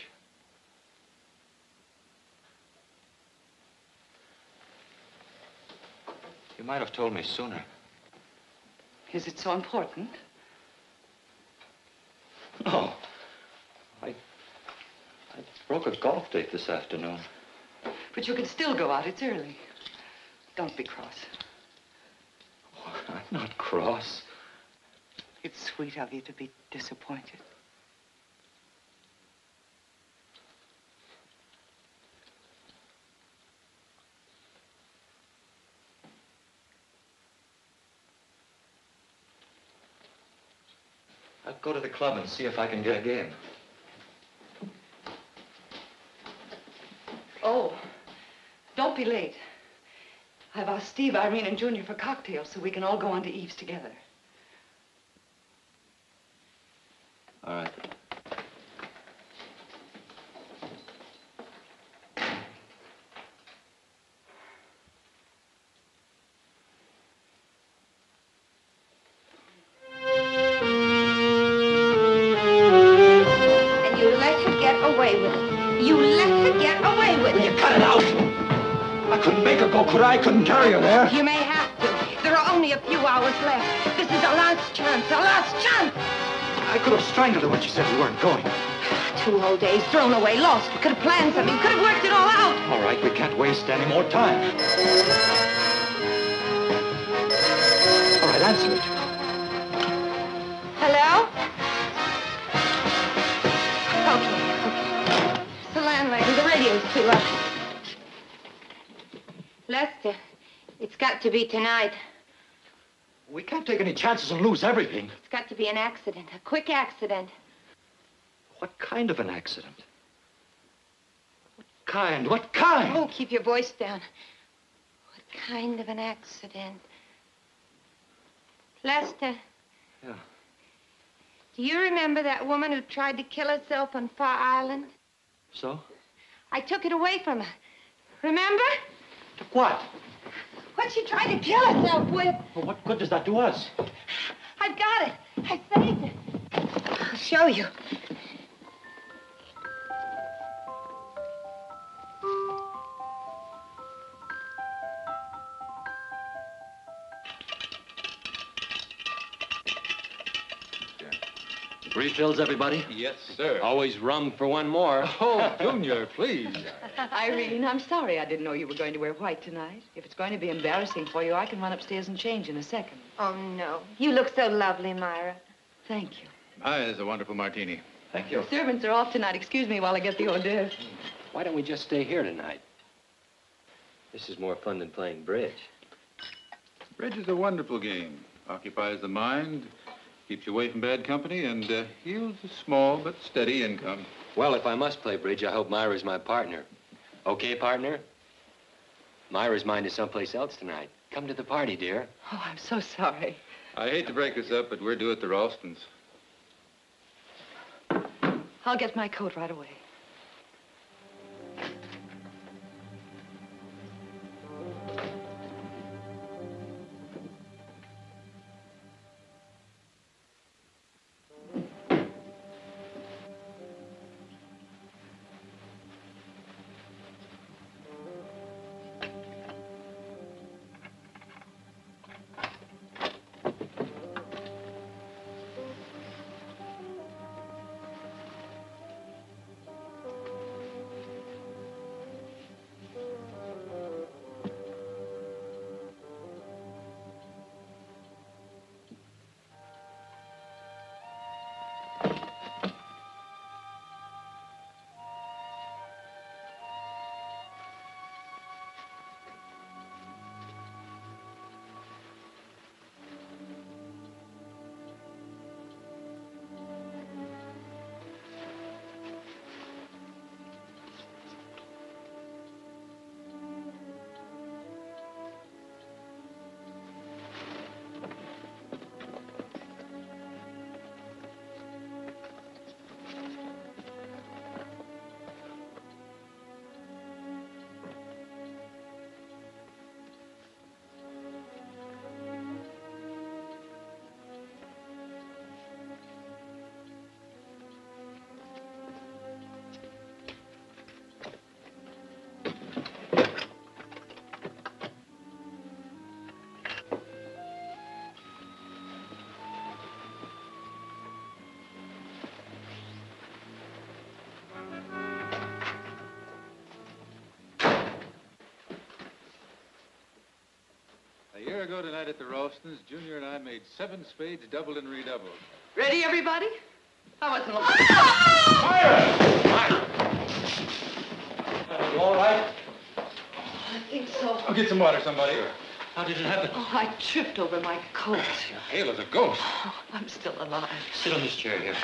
Might have told me sooner. Is it so important? No. I... I broke a golf date this afternoon. But you can still go out. It's early. Don't be cross. Oh, I'm not cross. It's sweet of you to be disappointed. I'll go to the club and see if I can get a game. Oh, don't be late. I've asked Steve, Irene, and Junior for cocktails so we can all go on to Eve's together. Chances lose everything. It's got to be an accident, a quick accident. What kind of an accident? What kind? What kind? Oh, keep your voice down. What kind of an accident? Lester. Yeah. Do you remember that woman who tried to kill herself on Far Island? So? I took it away from her. Remember? Took What? What she tried to kill herself with. Well, what good does that do us? I've got it. I saved it. I'll show you. Refills, everybody? Yes, sir. Always rum for one more. Oh, Junior, please. Irene, I'm sorry I didn't know you were going to wear white tonight. If it's going to be embarrassing for you, I can run upstairs and change in a second. Oh, no. You look so lovely, Myra. Thank you. It's a wonderful martini. Thank you. The servants are off tonight. Excuse me while I get the hors d'oeuvres. Why don't we just stay here tonight? This is more fun than playing bridge. Bridge is a wonderful game. Occupies the mind, keeps you away from bad company, and uh, yields a small but steady income. Well, if I must play bridge, I hope Myra's my partner. Okay, partner? Myra's mind is someplace else tonight. Come to the party, dear. Oh, I'm so sorry. I hate to break this up, but we're due at the Ralstons. I'll get my coat right away. Ago tonight at the Ralstons, Junior and I made seven spades doubled and redoubled. Ready, everybody? I wasn't You all right? I think so. I'll get some water, somebody. How did it happen? Oh, I tripped over my coat. Hale as a ghost. Oh, I'm still alive. Sit on this chair here.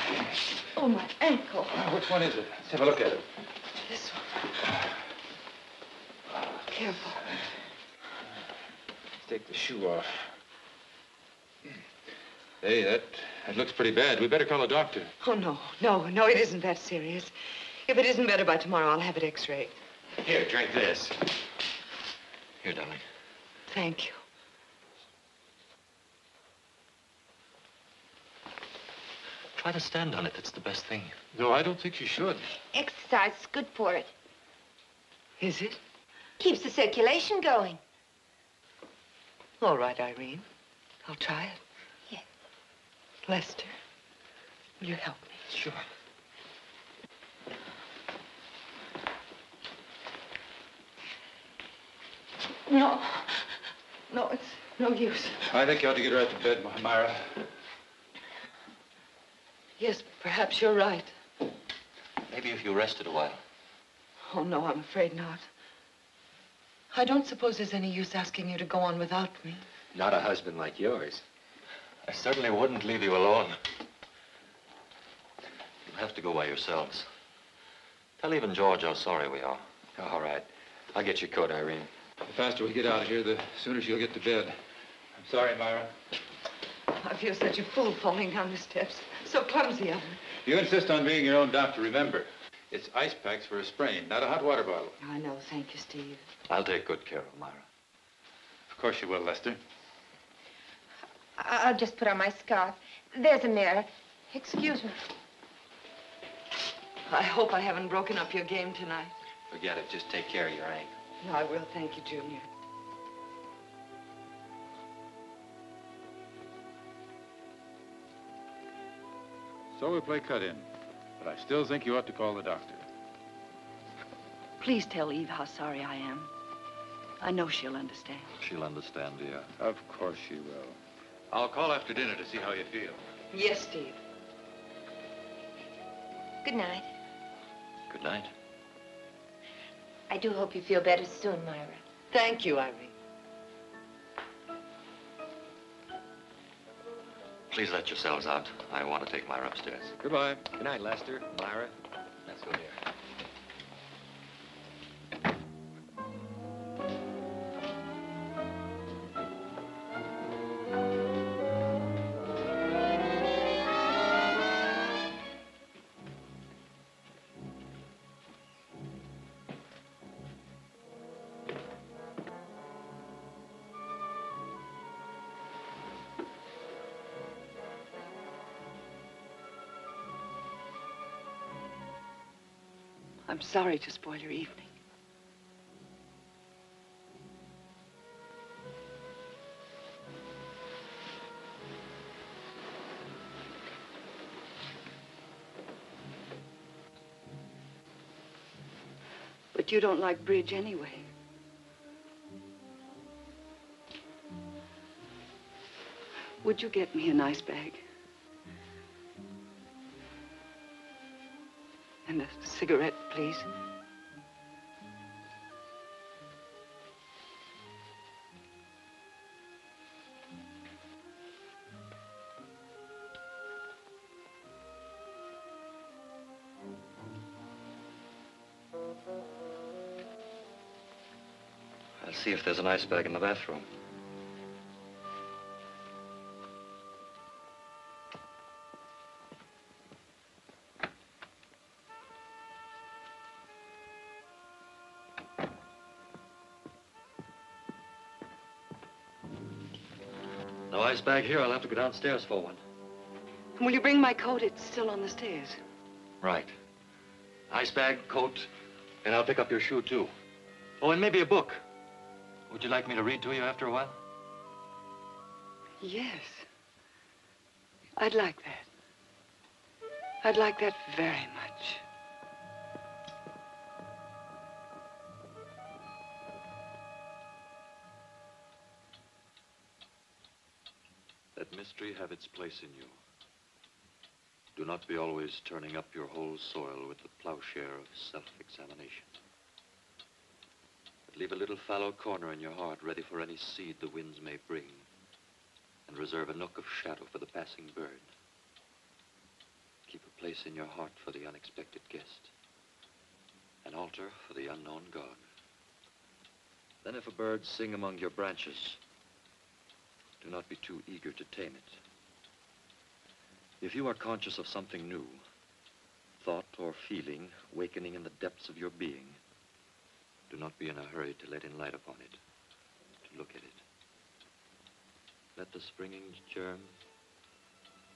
Oh, my ankle. Ah, which one is it? Let's have a look at it. This one. Careful. Let's take the shoe off. Hey, that, that looks pretty bad. We better call a doctor. Oh, no, no, no, it isn't that serious. If it isn't better by tomorrow, I'll have it x-rayed. Here, drink this. Here, darling. Thank you. Try to stand on it. That's the best thing. No, I don't think you should. Exercise is good for it. Is it? Keeps the circulation going. All right, Irene. I'll try it. Yes. Lester, will you help me? Sure. No. No, it's no use. I think you ought to get her out to bed, Myra. Yes, perhaps you're right. Maybe if you rested a while. Oh, no, I'm afraid not. I don't suppose there's any use asking you to go on without me. Not a husband like yours. I certainly wouldn't leave you alone. You'll have to go by yourselves. Tell even George how sorry we are. All right. I'll get your coat, Irene. The faster we get out of here, the sooner she'll get to bed. I'm sorry, Myra. I feel such a fool falling down the steps. So clumsy of me. You insist on being your own doctor, remember. It's ice packs for a sprain, not a hot water bottle. I know. Thank you, Steve. I'll take good care of Myra. Of course you will, Lester. I- I'll just put on my scarf. There's a mirror. Excuse me. I hope I haven't broken up your game tonight. Forget it. Just take care of your ankle. No, I will. Thank you, Junior. So we play cut in. But I still think you ought to call the doctor. Please tell Eve how sorry I am. I know she'll understand. She'll understand, dear. Of course she will. I'll call after dinner to see how you feel. Yes, Steve. Good night. Good night. I do hope you feel better soon, Myra. Thank you, Irene. Please let yourselves out. I want to take Myra upstairs. Goodbye. Good night, Lester. Myra. I'm sorry to spoil your evening. But you don't like bridge anyway. Would you get me a nice bag? And a cigarette, please. I'll see if there's an ice bag in the bathroom. Bag here. I'll have to go downstairs for one. Will you bring my coat? It's still on the stairs. Right. Ice bag, coat, and I'll pick up your shoe, too. Oh, and maybe a book. Would you like me to read to you after a while? Yes. I'd like that. I'd like that very much. Let mystery have its place in you. Do not be always turning up your whole soil with the plowshare of self-examination. But leave a little fallow corner in your heart ready for any seed the winds may bring, and reserve a nook of shadow for the passing bird. Keep a place in your heart for the unexpected guest, an altar for the unknown God. Then if a bird sing among your branches, do not be too eager to tame it. If you are conscious of something new, thought or feeling wakening in the depths of your being, do not be in a hurry to let in light upon it, to look at it. Let the springing germ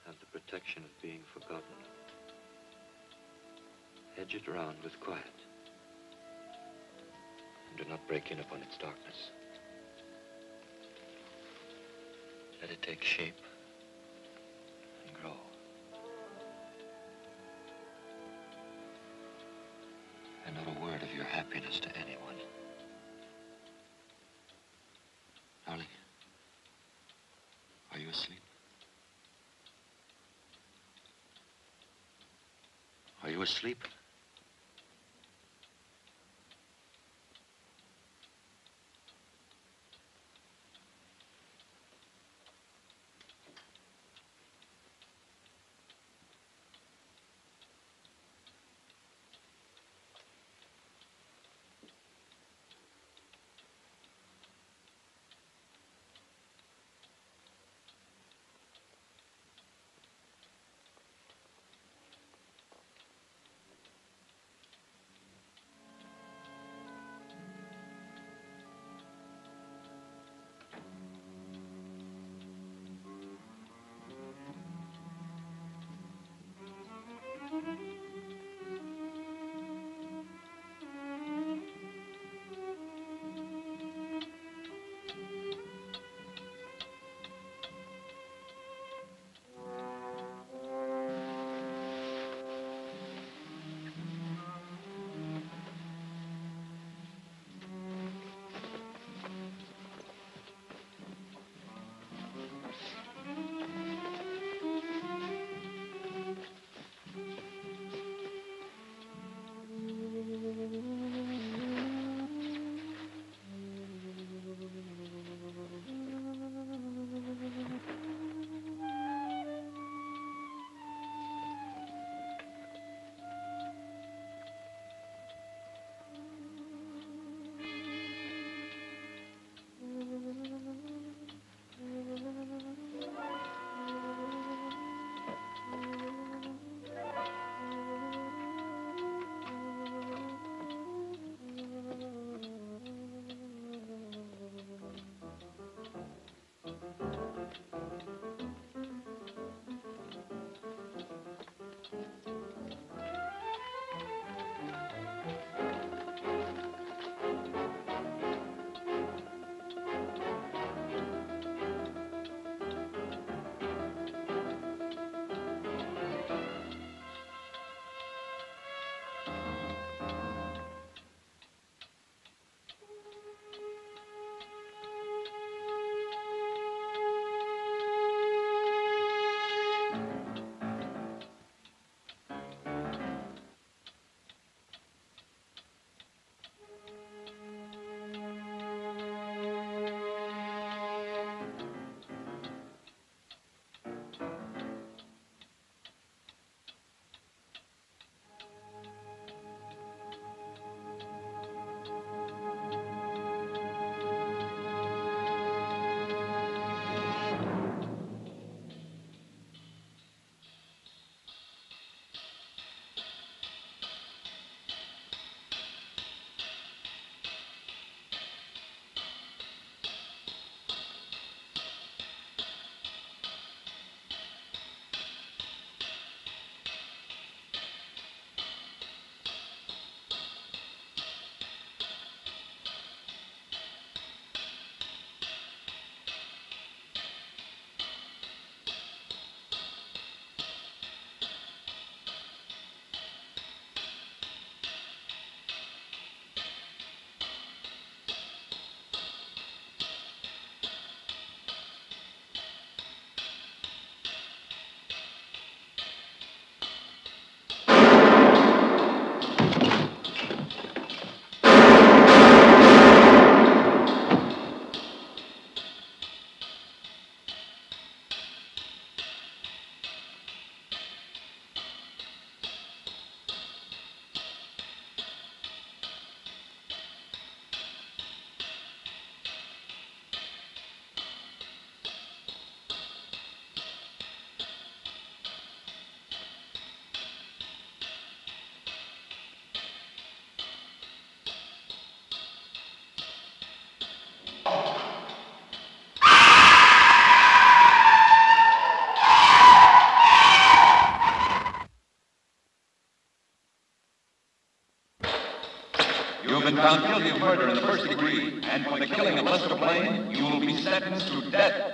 have the protection of being forgotten. Hedge it round with quiet, and do not break in upon its darkness. Let it take shape and grow. And not a word of your happiness to anyone. Darling, are you asleep? Are you asleep? Found guilty of murder in the first degree, and for the killing of Lester Blaine, you will be sentenced to death.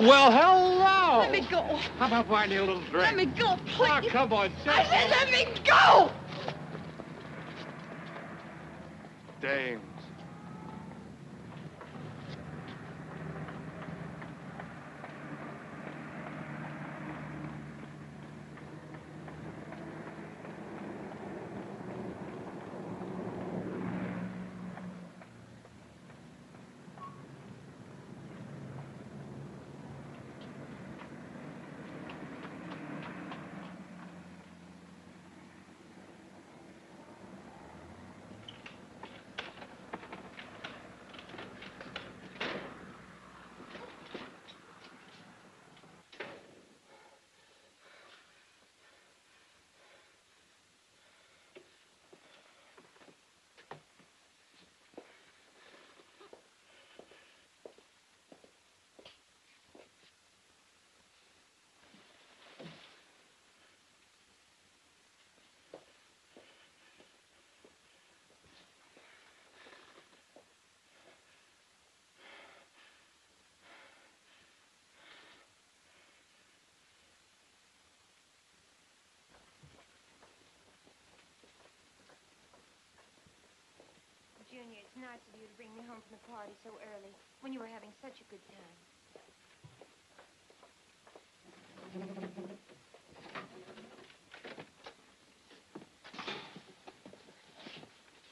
Well, hello. Let me go. How about buying you a little drink? Let me go, please. Oh, come on, I said let me go! Dames. Junior, it's nice of you to bring me home from the party so early, when you were having such a good time.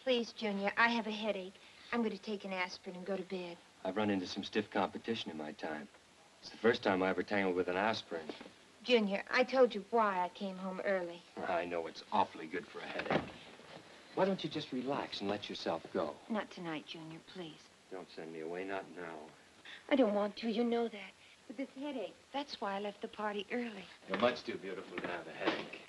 Please, Junior, I have a headache. I'm going to take an aspirin and go to bed. I've run into some stiff competition in my time. It's the first time I ever tangled with an aspirin. Junior, I told you why I came home early. I know it's awfully good for a headache. Why don't you just relax and let yourself go? Not tonight, Junior, please. Don't send me away, not now. I don't want to, you know that. But this headache, that's why I left the party early. You're much too beautiful to have a headache.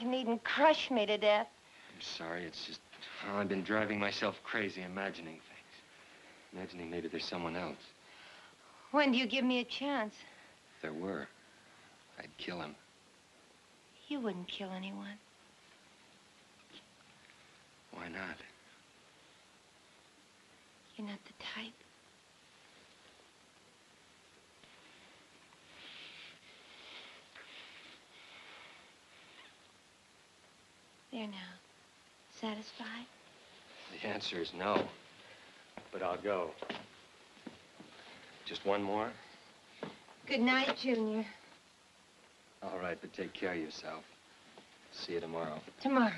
You needn't crush me to death. I'm sorry, it's just, oh, I've been driving myself crazy imagining things. Imagining maybe there's someone else. When do you give me a chance? If there were, I'd kill him. You wouldn't kill anyone. Why not? You're not the type. There now. Satisfied? The answer is no. But I'll go. Just one more? Good night, Junior. All right, but take care of yourself. See you tomorrow. Tomorrow.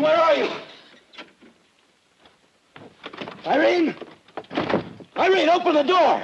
Irene, where are you? Irene? Irene, open the door!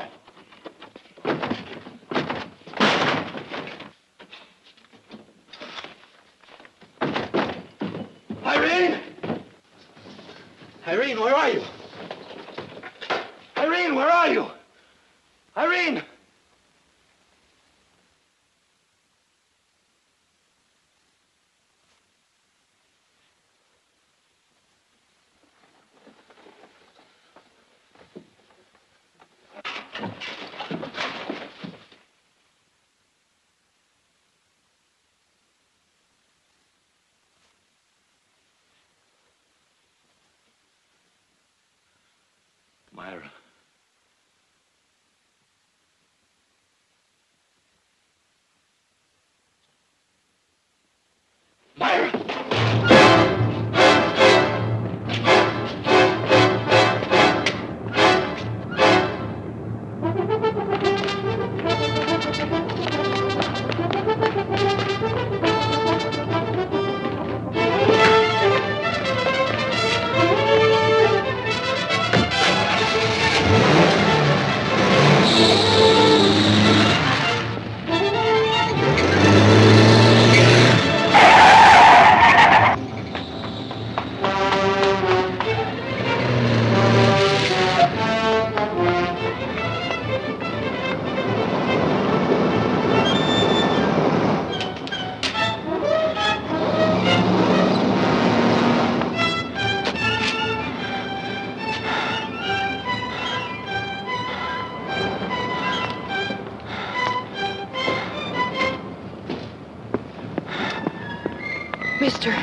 Mister,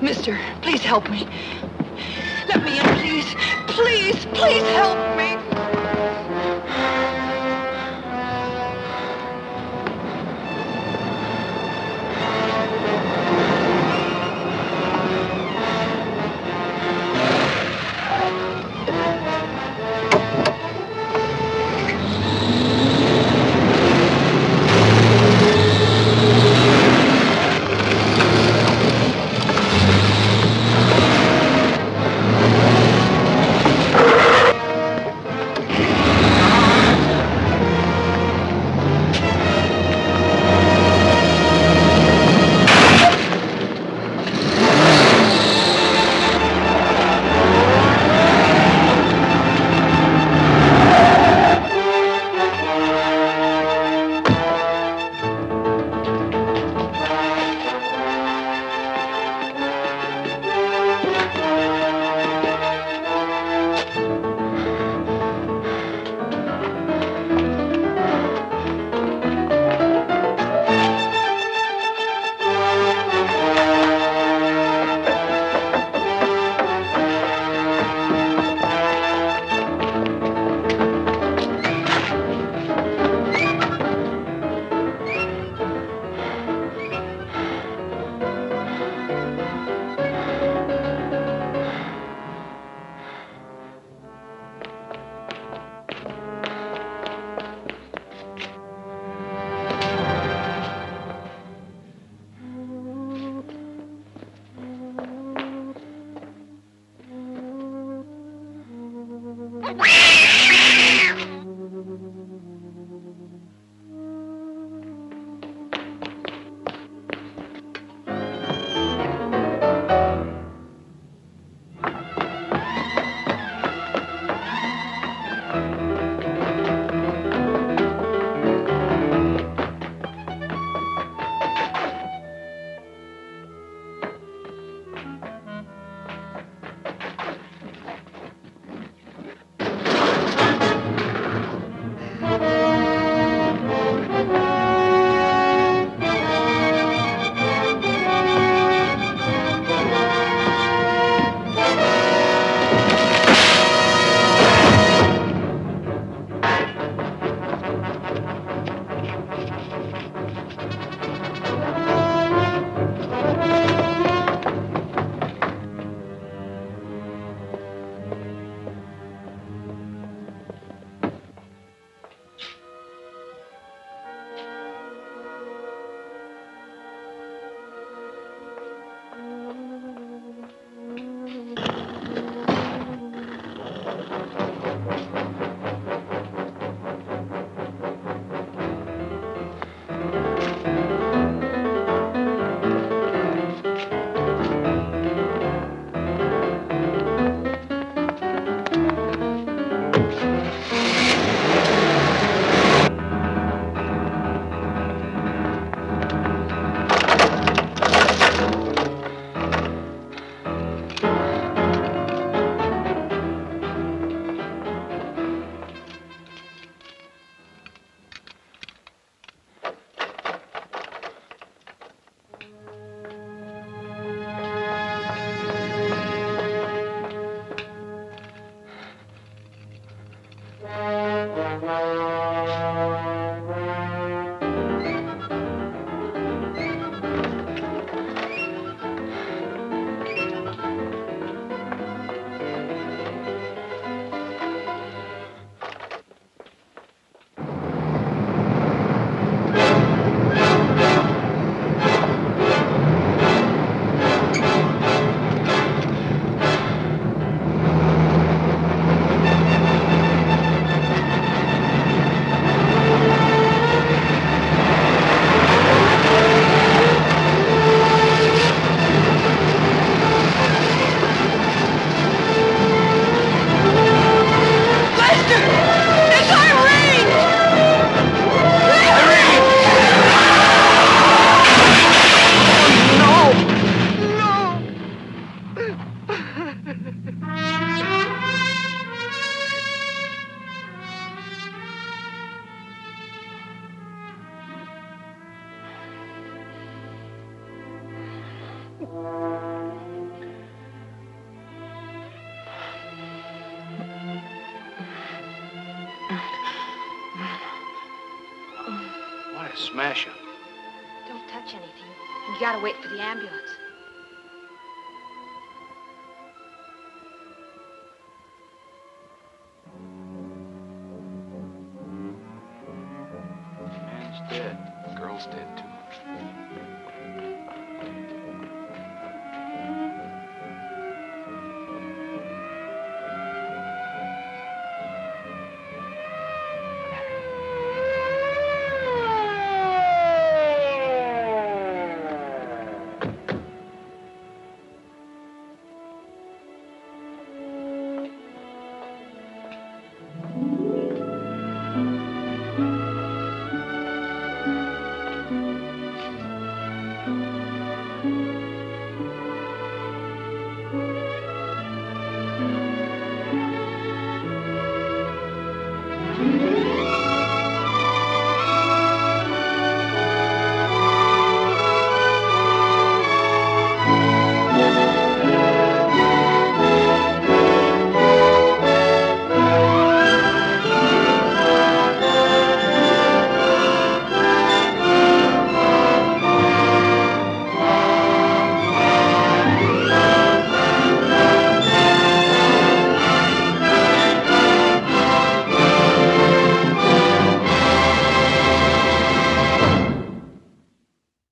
mister, please help me. Let me in, please. Please, please help